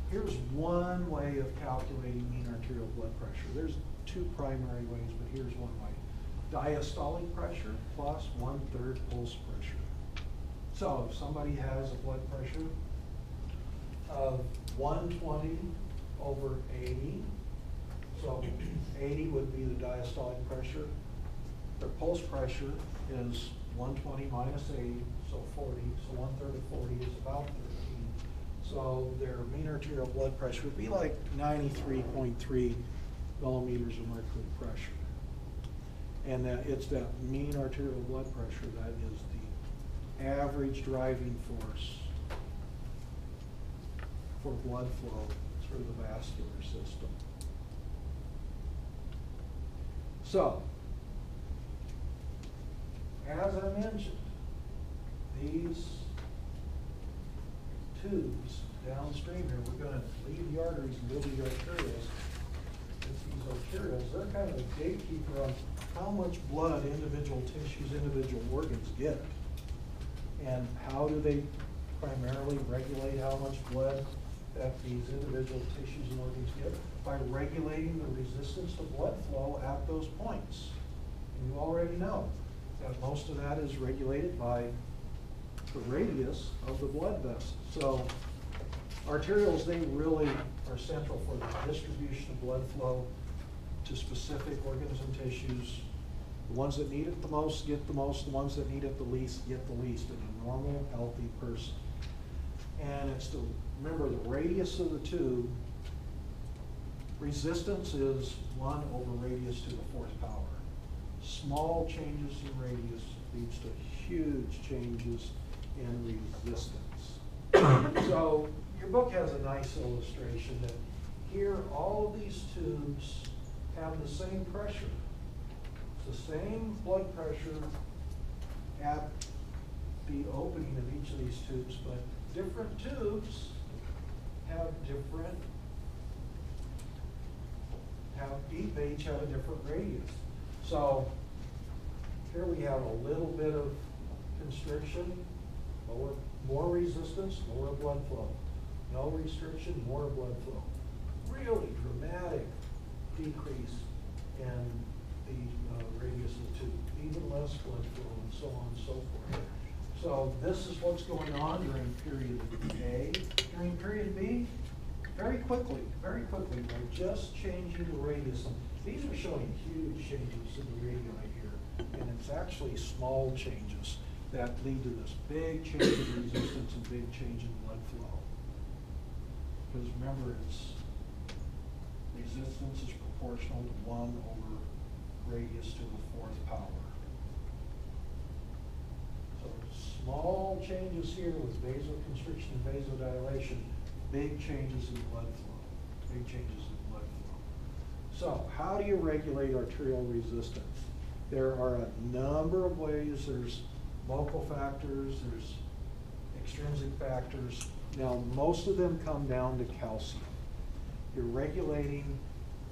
here's one way of calculating mean arterial blood pressure. There's two primary ways, but here's one way. Diastolic pressure plus one-third pulse pressure. So if somebody has a blood pressure of one twenty over eighty, so eighty would be the diastolic pressure. Their pulse pressure is one twenty minus eighty, so forty, so one-third of forty is about thirteen. So their mean arterial blood pressure would be like ninety-three point three millimeters of mercury pressure. And that, it's that mean arterial blood pressure that is the average driving force for blood flow through the vascular system. So, as I mentioned, these tubes downstream here, we're gonna leave the arteries and go to the arterioles. These arterioles, they're kind of a gatekeeper on how much blood individual tissues, individual organs get. And how do they primarily regulate how much blood that these individual tissues and organs get? By regulating the resistance to blood flow at those points. And you already know that most of that is regulated by the radius of the blood vessel. So arterioles, they really are central for the distribution of blood flow to specific organs and tissues. The ones that need it the most get the most, the ones that need it the least get the least in a normal, healthy person. And it's the, remember, the radius of the tube, resistance is one over radius to the fourth power. Small changes in radius leads to huge changes in resistance. So your book has a nice illustration that here, all of these tubes have the same pressure. It's the same blood pressure at the opening of each of these tubes, but different tubes have different, have, each, they each have a different radius. So, here we have a little bit of constriction, lower, more resistance, lower blood flow. No restriction, more blood flow. Really dramatic decrease in the uh, radius of tube, even less blood flow and so on and so forth. So this is what's going on during period A. During period B, very quickly, very quickly, we're just changing the radius. These are showing huge changes in the radii here, and it's actually small changes that lead to this big change in resistance and big change in. Because remember, it's, resistance is proportional to one over radius to the fourth power. So small changes here with vasoconstriction and vasodilation, big changes in blood flow, big changes in blood flow. So how do you regulate arterial resistance? There are a number of ways. There's local factors, there's extrinsic factors. Now, most of them come down to calcium. You're regulating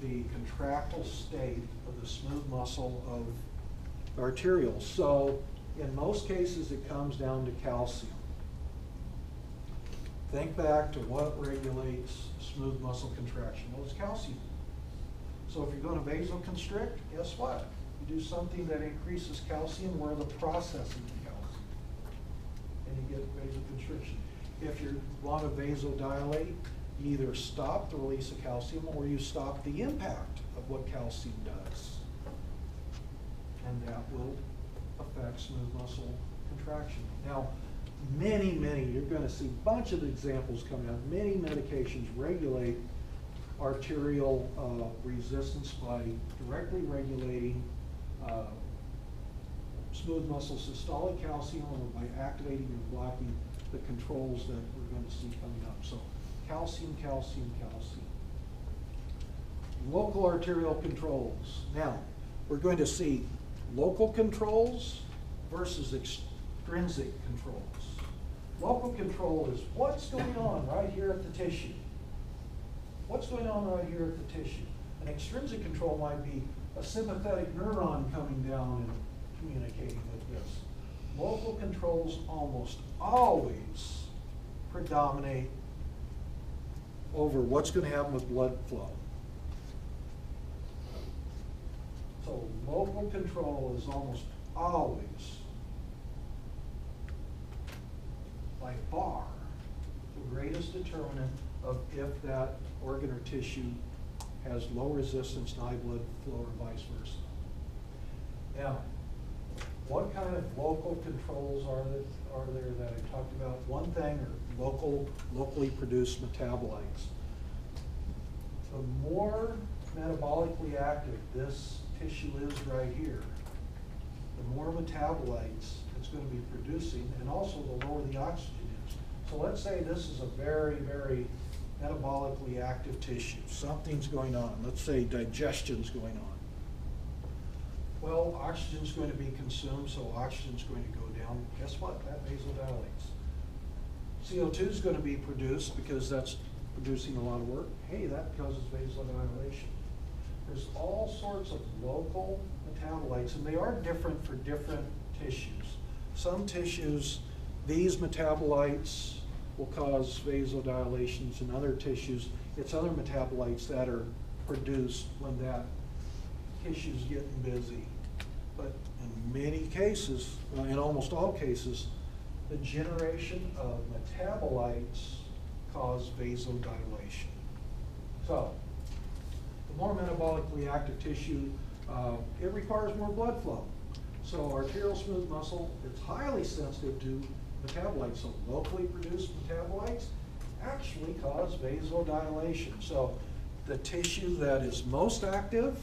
the contractile state of the smooth muscle of arterials. So in most cases, it comes down to calcium. Think back to what regulates smooth muscle contraction. Well, it's calcium. So if you're going to vasoconstrict, guess what? You do something that increases calcium where the processing of calcium. And you get vasoconstriction. If you want to vasodilate, you either stop the release of calcium or you stop the impact of what calcium does. And that will affect smooth muscle contraction. Now, many, many, you're gonna see a bunch of examples coming out, many medications regulate arterial uh, resistance by directly regulating uh, smooth muscle cytosolic calcium or by activating and blocking the controls that we're gonna see coming up. So calcium, calcium, calcium. Local arterial controls. Now, we're going to see local controls versus extrinsic controls. Local control is what's going on right here at the tissue. What's going on right here at the tissue? An extrinsic control might be a sympathetic neuron coming down and communicating. Local controls almost always predominate over what's going to happen with blood flow. So local control is almost always, by far, the greatest determinant of if that organ or tissue has low resistance to high blood flow or vice versa. Now, what kind of local controls are there, are there that I talked about? One thing are local, locally produced metabolites. The more metabolically active this tissue is right here, the more metabolites it's going to be producing, and also the lower the oxygen is. So let's say this is a very, very metabolically active tissue. Something's going on. Let's say digestion's going on. Well, oxygen's going to be consumed, so oxygen's going to go down. Guess what? That vasodilates. CO2 is going to be produced because that's producing a lot of work. Hey, that causes vasodilation. There's all sorts of local metabolites, and they are different for different tissues. Some tissues, these metabolites will cause vasodilations. In other tissues, it's other metabolites that are produced when that tissue's getting busy. But in many cases, uh, in almost all cases, the generation of metabolites cause vasodilation. So, the more metabolically active tissue, uh, it requires more blood flow. So arterial smooth muscle, it's highly sensitive to metabolites. So locally produced metabolites actually cause vasodilation. So the tissue that is most active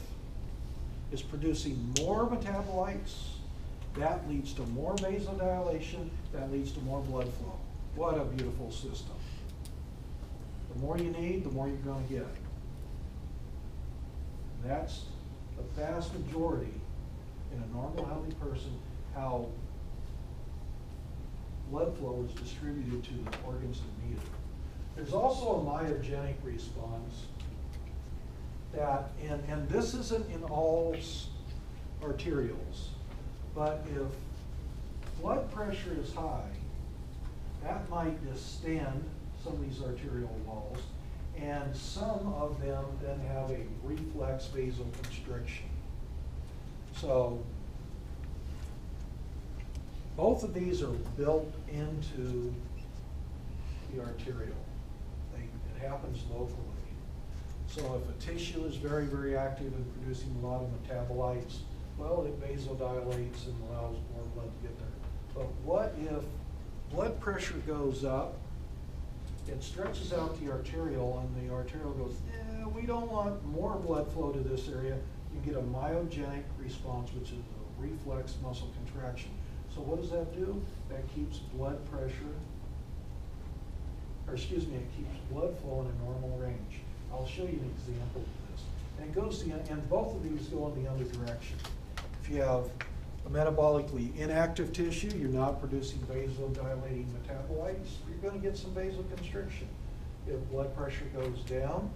is producing more metabolites. That leads to more vasodilation. That leads to more blood flow. What a beautiful system. The more you need, the more you're going to get. That's the vast majority in a normal, healthy person, how blood flow is distributed to the organs that need it. There's also a myogenic response that, and, and this isn't in all arterioles, but if blood pressure is high, that might distend some of these arterial walls, and some of them then have a reflex vasoconstriction. So, both of these are built into the arterial. They, it happens locally. So if a tissue is very, very active in producing a lot of metabolites, well, it vasodilates and allows more blood to get there. But what if blood pressure goes up, it stretches out the arterial, and the arterial goes, eh, we don't want more blood flow to this area. You get a myogenic response, which is a reflex muscle contraction. So what does that do? That keeps blood pressure, or excuse me, it keeps blood flow in a normal range. I'll show you an example of this. And it goes the, and both of these go in the other direction. If you have a metabolically inactive tissue, you're not producing vasodilating metabolites, you're gonna get some vasoconstriction. If blood pressure goes down,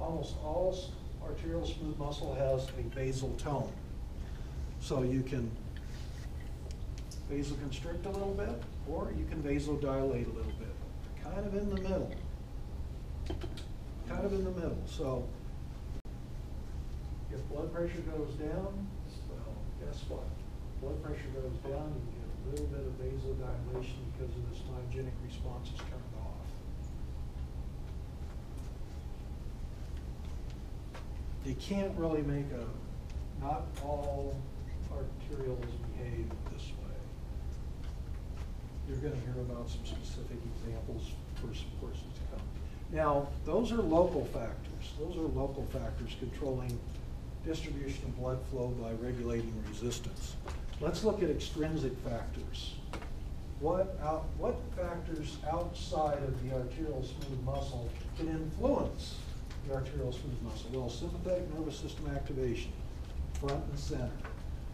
almost all arterial smooth muscle has a basal tone. So you can vasoconstrict a little bit, or you can vasodilate a little bit. Kind of in the middle. Kind of in the middle, so if blood pressure goes down, well, guess what? Blood pressure goes down, you get a little bit of vasodilation because of this myogenic response is turned off. You can't really make a, not all arterioles behave this way. You're gonna hear about some specific examples for some courses to. Now, those are local factors. Those are local factors controlling distribution of blood flow by regulating resistance. Let's look at extrinsic factors. What out, what factors outside of the arterial smooth muscle can influence the arterial smooth muscle? Well, sympathetic nervous system activation, front and center.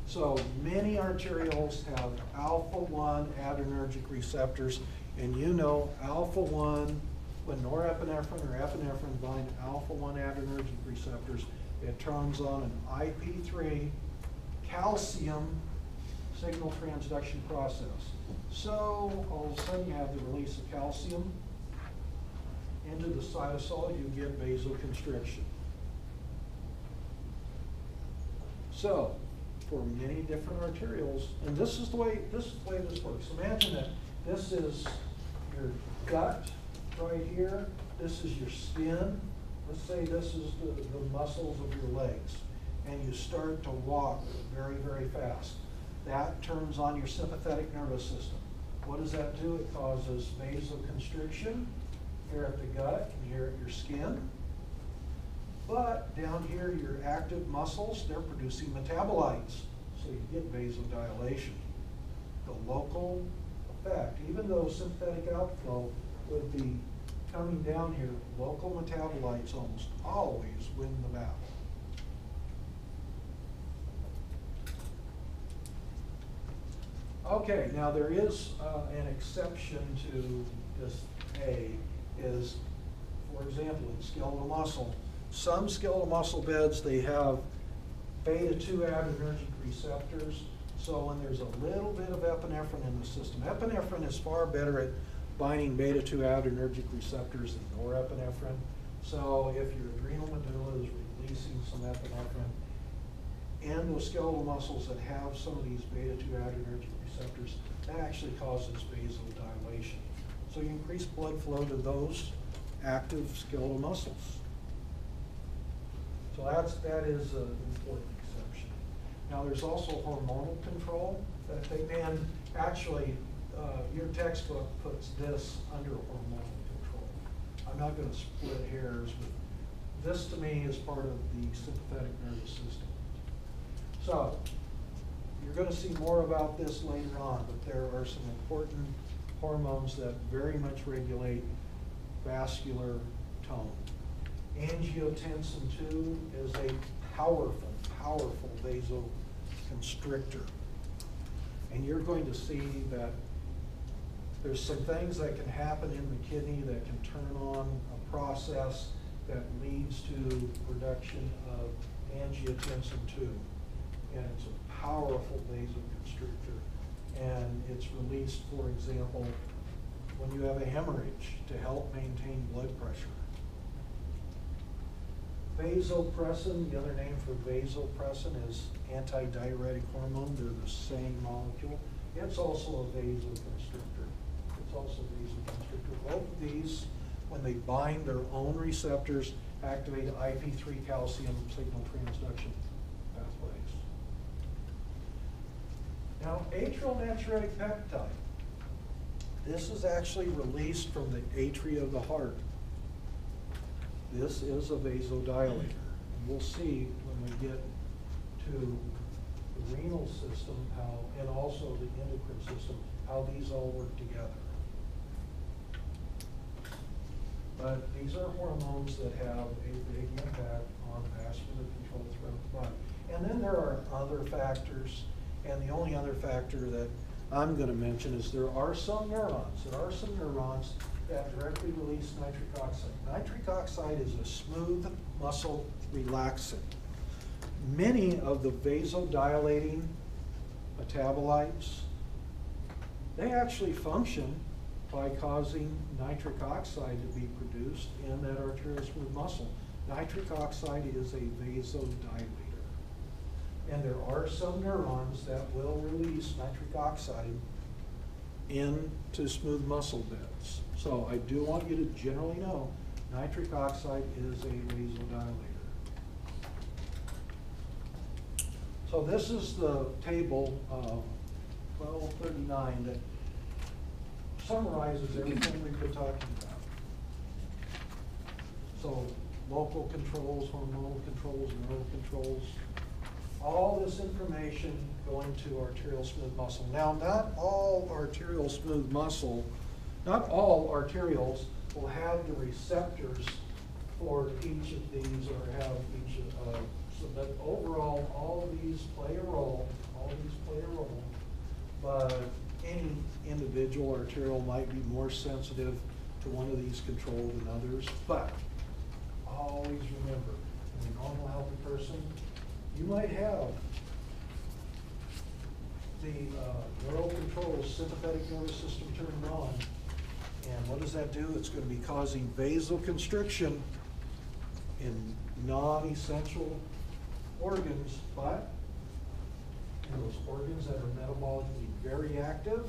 So many arterioles have alpha one adrenergic receptors, and you know alpha one, when norepinephrine or epinephrine bind alpha one adrenergic receptors, it turns on an IP three calcium signal transduction process. So all of a sudden you have the release of calcium into the cytosol, you get vasoconstriction. So, for many different arterioles, and this is the way, this is the way this works. Imagine that this is your gut right here, this is your skin. Let's say this is the, the muscles of your legs, and you start to walk very, very fast. That turns on your sympathetic nervous system. What does that do? It causes vasoconstriction here at the gut and here at your skin. But down here, your active muscles, they're producing metabolites, so you get vasodilation. The local effect, even though sympathetic outflow would be coming down here, local metabolites almost always win the battle. Okay, now there is uh, an exception to this A, is, for example, in skeletal muscle, some skeletal muscle beds, they have beta-2 adrenergic receptors, so when there's a little bit of epinephrine in the system, epinephrine is far better at binding beta-2 adrenergic receptors than norepinephrine. So if your adrenal medulla is releasing some epinephrine, and those skeletal muscles that have some of these beta-2 adrenergic receptors, that actually causes vasodilation. So you increase blood flow to those active skeletal muscles. So that's, that is an important exception. Now, there's also hormonal control that they, can actually, uh, your textbook puts this under hormonal control. I'm not gonna split hairs, but this to me is part of the sympathetic nervous system. So, you're gonna see more about this later on, but there are some important hormones that very much regulate vascular tone. Angiotensin two is a powerful, powerful vasoconstrictor. And you're going to see that there's some things that can happen in the kidney that can turn on a process that leads to production of angiotensin two. And it's a powerful vasoconstrictor. And it's released, for example, when you have a hemorrhage to help maintain blood pressure. Vasopressin, the other name for vasopressin is antidiuretic hormone. They're the same molecule. It's also a vasoconstrictor. Also a vasoconstrictor. Both of these, when they bind their own receptors, activate IP3 calcium signal transduction pathways. Now, atrial natriuretic peptide. This is actually released from the atria of the heart. This is a vasodilator. And we'll see when we get to the renal system, how, and also the endocrine system, how these all work together. But these are hormones that have a big impact on vascular control throughout the body. And then there are other factors, and the only other factor that I'm gonna mention is there are some neurons, there are some neurons that directly release nitric oxide. Nitric oxide is a smooth muscle relaxant. Many of the vasodilating metabolites, they actually function by causing nitric oxide to be produced in that arterial smooth muscle. Nitric oxide is a vasodilator. And there are some neurons that will release nitric oxide into smooth muscle beds. So I do want you to generally know nitric oxide is a vasodilator. So this is the table, twelve thirty-nine that summarizes everything we've been talking about. So local controls, hormonal controls, neural controls, all this information going to arterial smooth muscle. Now, not all arterial smooth muscle, not all arterioles will have the receptors for each of these or have each of, uh, so that overall, all of these play a role, all of these play a role. But any individual arterial might be more sensitive to one of these controlled than others. But always remember, in a normal healthy person, you might have the uh, neural controls, sympathetic nervous system turned on. And what does that do? It's going to be causing vasoconstriction in non-essential organs, but in those organs that are metabolically very active,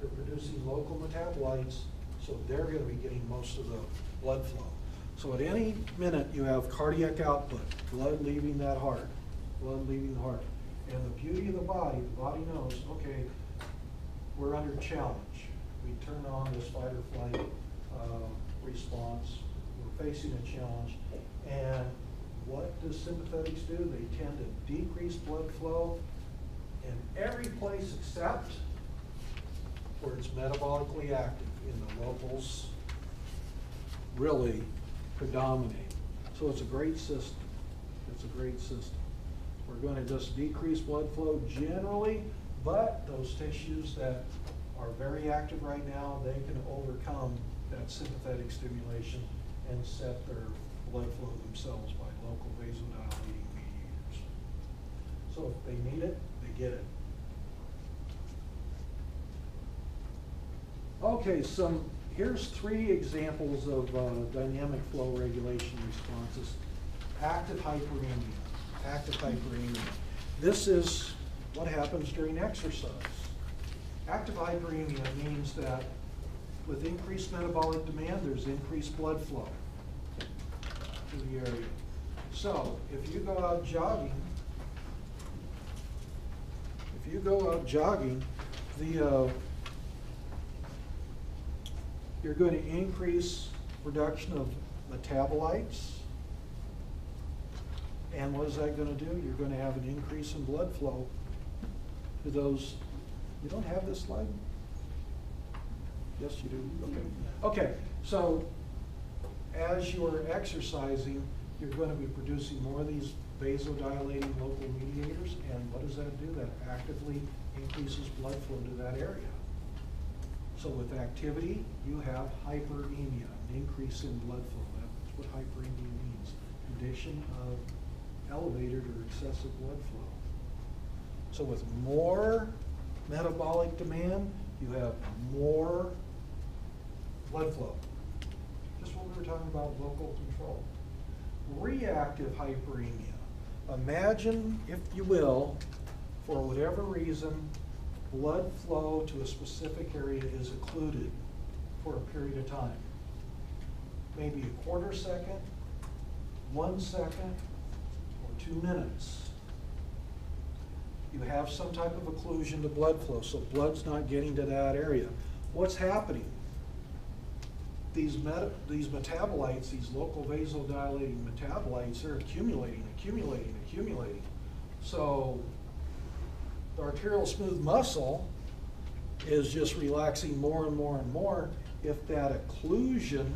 they're producing local metabolites, so they're going to be getting most of the blood flow. So at any minute, you have cardiac output, blood leaving that heart, blood leaving the heart. And the beauty of the body, the body knows, okay, we're under challenge. We turn on this fight or flight uh, response, we're facing a challenge. And what does sympathetics do? They tend to decrease blood flow in every place except where it's metabolically active, in the locals really predominate. So it's a great system. It's a great system. We're gonna just decrease blood flow generally, but those tissues that are very active right now, they can overcome that sympathetic stimulation and set their blood flow themselves by local vasodilating mediators. So if they need it, get it. Okay, some, here's three examples of uh, dynamic flow regulation responses. Active hyperemia, active hyperemia. This is what happens during exercise. Active hyperemia means that with increased metabolic demand, there's increased blood flow to the area. So if you go out jogging, you go out jogging, the, uh, you're going to increase production of metabolites. And what is that going to do? You're going to have an increase in blood flow to those, you don't have this slide? Yes, you do, okay. Okay, so as you are exercising, you're going to be producing more of these vasodilating local mediators, and what does that do? That actively increases blood flow to that area. So with activity, you have hyperemia, an increase in blood flow. That's what hyperemia means. Condition of elevated or excessive blood flow. So with more metabolic demand, you have more blood flow. Just what we were talking about, local control. Reactive hyperemia. Imagine, if you will, for whatever reason, blood flow to a specific area is occluded for a period of time. Maybe a quarter second, one second, or two minutes. You have some type of occlusion to blood flow, so blood's not getting to that area. What's happening? These meta, these metabolites, these local vasodilating metabolites, they're accumulating, accumulating, accumulating. So the arterial smooth muscle is just relaxing more and more and more. If that occlusion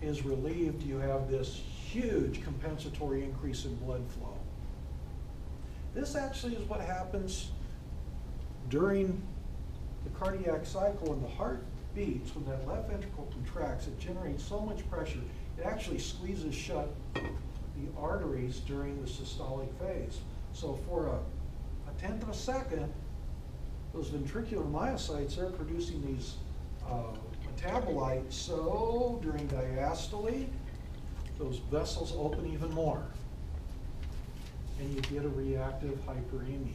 is relieved, you have this huge compensatory increase in blood flow. This actually is what happens during the cardiac cycle when the heart beats, when that left ventricle contracts, it generates so much pressure, it actually squeezes shut the arteries during the systolic phase. So for a, a tenth of a second, those ventricular myocytes are producing these uh, metabolites. So during diastole, those vessels open even more. And you get a reactive hyperemia.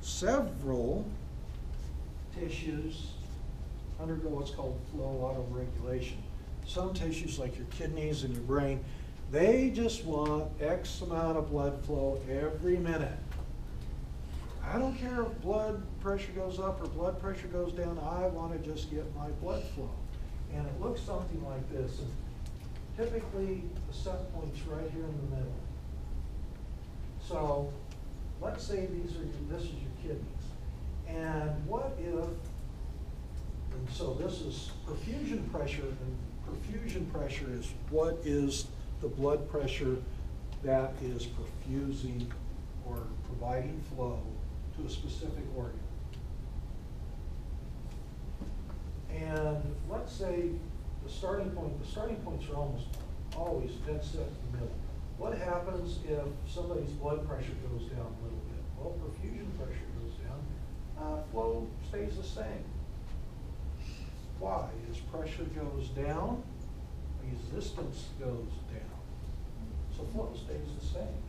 Several tissues undergo what's called flow autoregulation. Some tissues, like your kidneys and your brain, they just want X amount of blood flow every minute. I don't care if blood pressure goes up or blood pressure goes down, I want to just get my blood flow. And it looks something like this. And typically, the set point's right here in the middle. So, let's say these are, your, this is your kidneys. And what if, and so this is perfusion pressure, and perfusion pressure is what is the blood pressure that is perfusing or providing flow to a specific organ. And let's say the starting point, the starting points are almost always dead set in the middle. What happens if somebody's blood pressure goes down a little bit? Well, perfusion pressure goes down, uh, flow stays the same. Why? As pressure goes down, resistance goes down. So flow stays the same.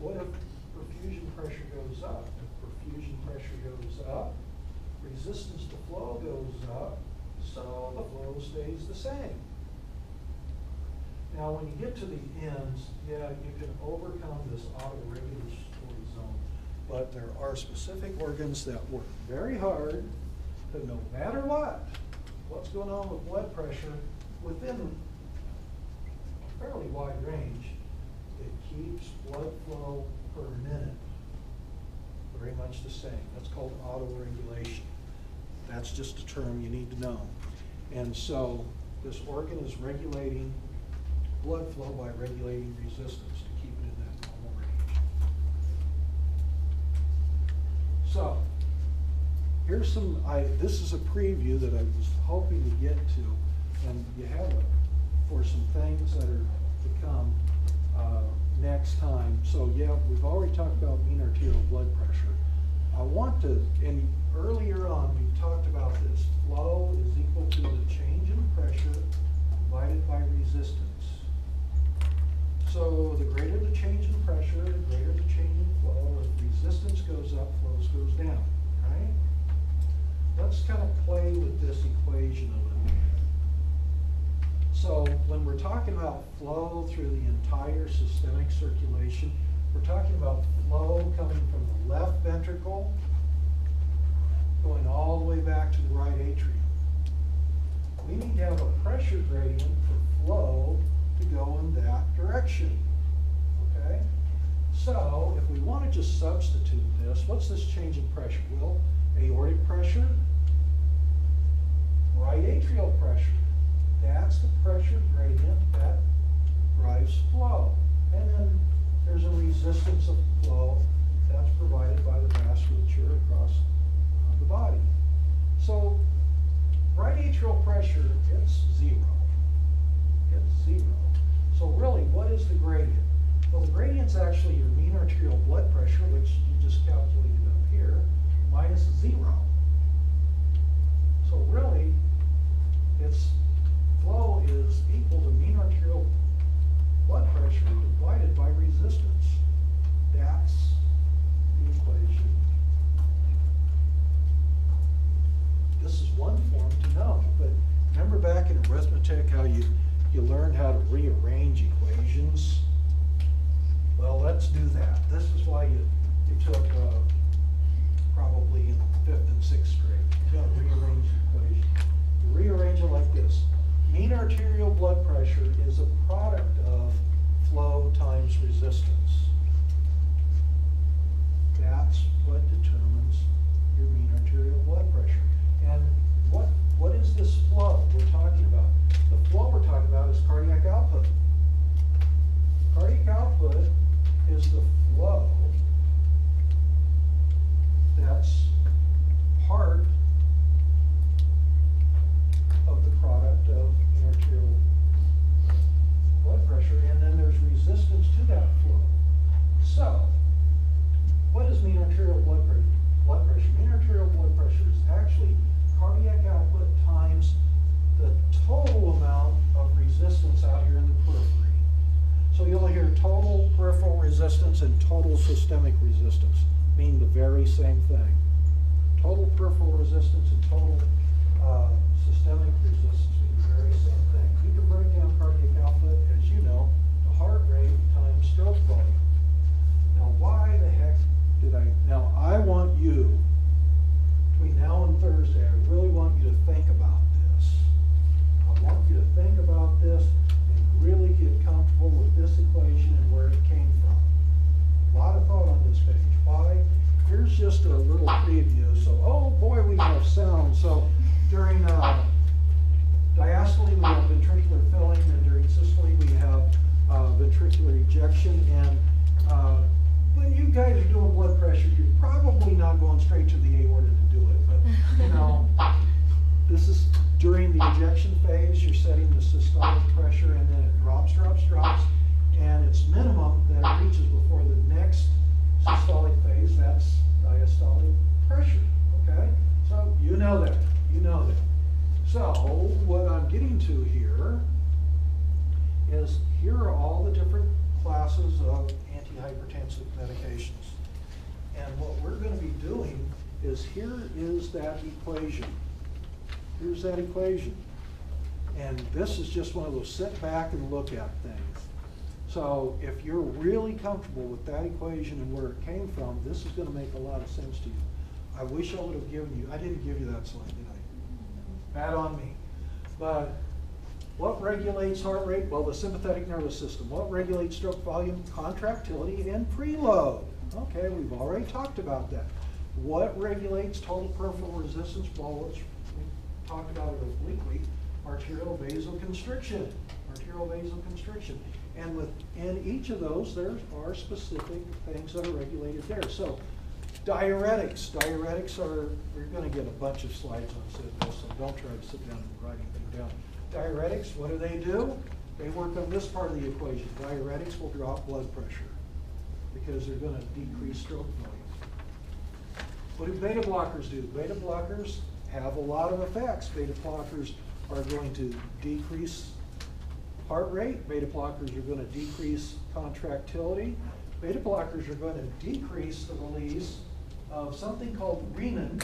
What if perfusion pressure goes up? If perfusion pressure goes up, resistance to flow goes up, so the flow stays the same. Now, when you get to the ends, yeah, you can overcome this autoregulatory zone, but there are specific organs that work very hard no matter what, what's going on with blood pressure, within a fairly wide range, it keeps blood flow per minute very much the same. That's called autoregulation. That's just a term you need to know. And so this organ is regulating blood flow by regulating resistance to keep it in that normal range. So here's some, I, this is a preview that I was hoping to get to, and you have it for some things that are to come uh, next time. So yeah, we've already talked about mean arterial blood pressure. I want to, and earlier on, we talked about this. Flow is equal to the change in pressure divided by resistance. So the greater the change in pressure, the greater the change in flow. If resistance goes up, flows goes down? Let's kind of play with this equation a little bit. So when we're talking about flow through the entire systemic circulation, we're talking about flow coming from the left ventricle, going all the way back to the right atrium. We need to have a pressure gradient for flow to go in that direction, okay? So if we want to just substitute this, what's this change in pressure? Well, aortic pressure, the pressure gradient that drives flow. And then there's a resistance of flow that's provided by the vasculature across uh, the body. So right atrial pressure, it's zero. It's zero. So really, what is the gradient? Well, the gradient's actually your mean arterial blood pressure, which you just calculated up here, minus zero. So really, it's flow is equal to mean arterial blood pressure divided by resistance. That's the equation. This is one form to know, but remember back in arithmetic how you, you learned how to rearrange equations? Well, let's do that. This is why you, you took, uh, probably in fifth and sixth grade. You gotta rearrange equation. You rearrange it like this. Mean arterial blood pressure is a product of flow times resistance. That's what determines your mean arterial blood pressure. And what, what is this flow we're talking about? The flow we're talking about is cardiac output. Cardiac output is the flow that's part of the product of arterial blood pressure, and then there's resistance to that flow. So, what is mean arterial blood pressure? Blood pressure. Mean arterial blood pressure is actually cardiac output times the total amount of resistance out here in the periphery. So you'll hear total peripheral resistance and total systemic resistance mean the very same thing. Total peripheral resistance and total uh, systemic resistance mean the very same thing. You can break down cardiac output, as you know, to heart rate times stroke volume. Now, why the heck did I, now, I want you, between now and Thursday, I really want you to think about this. I want you to think about this and really get comfortable with this equation straight to the aorta to do it, but you know, this is during the ejection phase, you're setting the systolic pressure, and then it drops, drops, drops, and it's minimum that it reaches before the next systolic phase, that's diastolic pressure, okay? So you know that, you know that. So what I'm getting to here is here are all the different classes of antihypertensive medications. And what we're gonna be doing is here is that equation. Here's that equation. And this is just one of those sit back and look at things. So if you're really comfortable with that equation and where it came from, this is gonna make a lot of sense to you. I wish I would have given you, I didn't give you that slide, did I? Bad on me. But what regulates heart rate? Well, the sympathetic nervous system. What regulates stroke volume? Contractility and preload. Okay, we've already talked about that. What regulates total peripheral resistance? Well, we talked about it obliquely. Arterial vasoconstriction. Arterial vasoconstriction. And within each of those, there are specific things that are regulated there. So diuretics. Diuretics are, we're gonna get a bunch of slides on this, so don't try to sit down and write anything down. Diuretics, what do they do? They work on this part of the equation. Diuretics will drop blood pressure because they're gonna decrease stroke volume. What do beta blockers do? Beta blockers have a lot of effects. Beta blockers are going to decrease heart rate. Beta blockers are going to decrease contractility. Beta blockers are going to decrease the release of something called renin.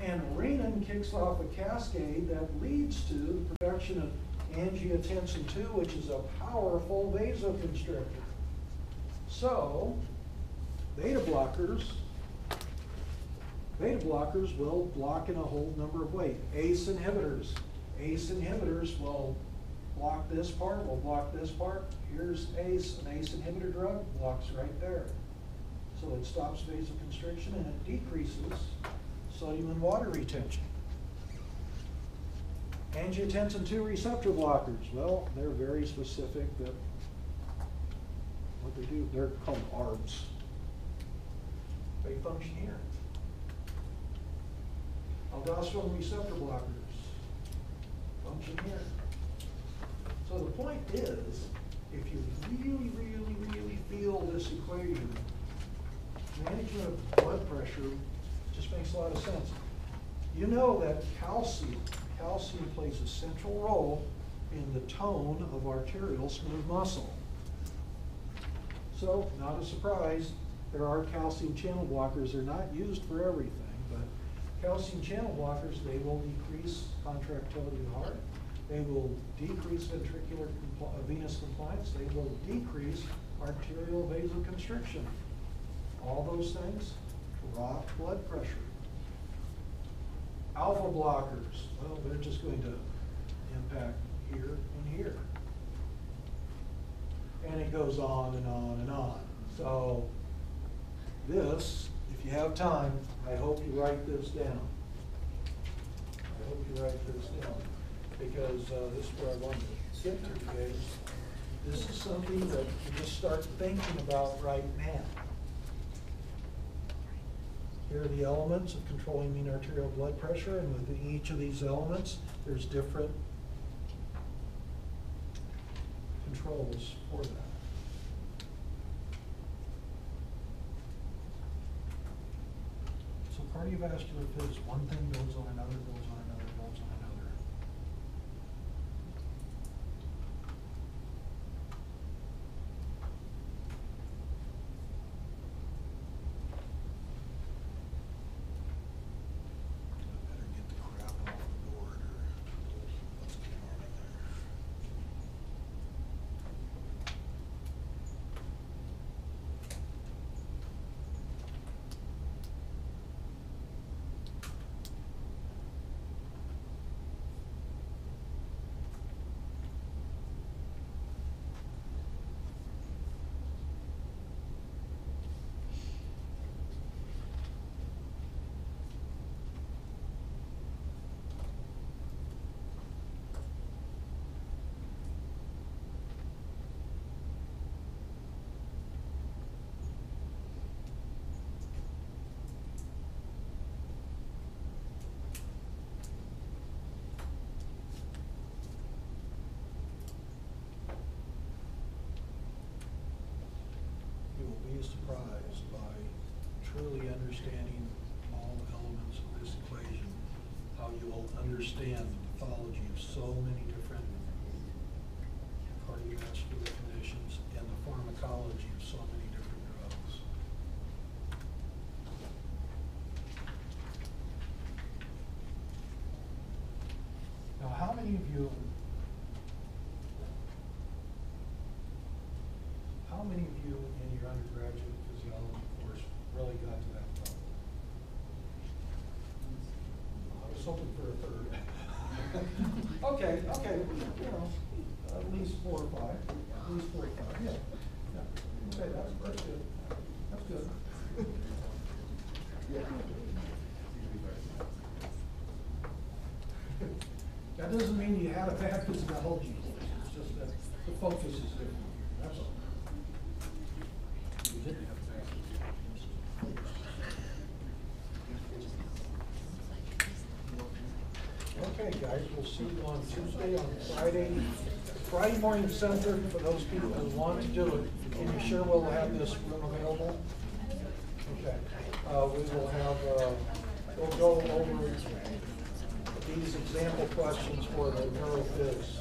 And renin kicks off a cascade that leads to the production of angiotensin II, which is a powerful vasoconstrictor. So, beta blockers Beta blockers will block in a whole number of ways. ACE inhibitors. ACE inhibitors will block this part, will block this part. Here's ACE, an ACE inhibitor drug, blocks right there. So it stops vasoconstriction and it decreases sodium and water retention. Angiotensin II receptor blockers, well, they're very specific what they do, they're called ARBs. They function here. Aldosterone receptor blockers. function here. So the point is, if you really, really, really feel this equation, management of blood pressure just makes a lot of sense. You know that calcium, calcium plays a central role in the tone of arterial smooth muscle. So, not a surprise, there are calcium channel blockers, they're not used for everything, but calcium channel blockers, they will decrease contractility of the heart, they will decrease ventricular compl- uh, venous compliance, they will decrease arterial vasoconstriction. All those things drop blood pressure. Alpha blockers, well, they're just going to impact here and here. And it goes on and on and on. So this, if you have time, I hope you write this down. I hope you write this down, because uh, this is where I want to get to, guys. This is something that you just start thinking about right now. Here are the elements of controlling mean arterial blood pressure, and within each of these elements, there's different controls for that. So cardiovascular fit is one thing, goes on another, goes on another, goes on another. Better get the crap off the board or what's going on in there. You will be surprised by truly understanding all the elements of this equation, how you will understand the pathology of so many different cardiovascular conditions and the pharmacology of so many different drugs. Now, how many of you How many of you in your undergraduate physiology course really got to that level? I was hoping for a third. Okay, okay, you know, at least four or five, at least four or five, yeah. yeah. Okay, that's, that's good, that's good. yeah. That doesn't mean you had a bad physiology course, it's just that the focus is different, that's all. You didn't have a bad Okay, guys, we'll see you on Tuesday, on Friday, Friday morning center for those people who want to do it. Can you sure we'll have this room available? Okay, uh, we will have, uh, we'll go over these example questions for the neurophys.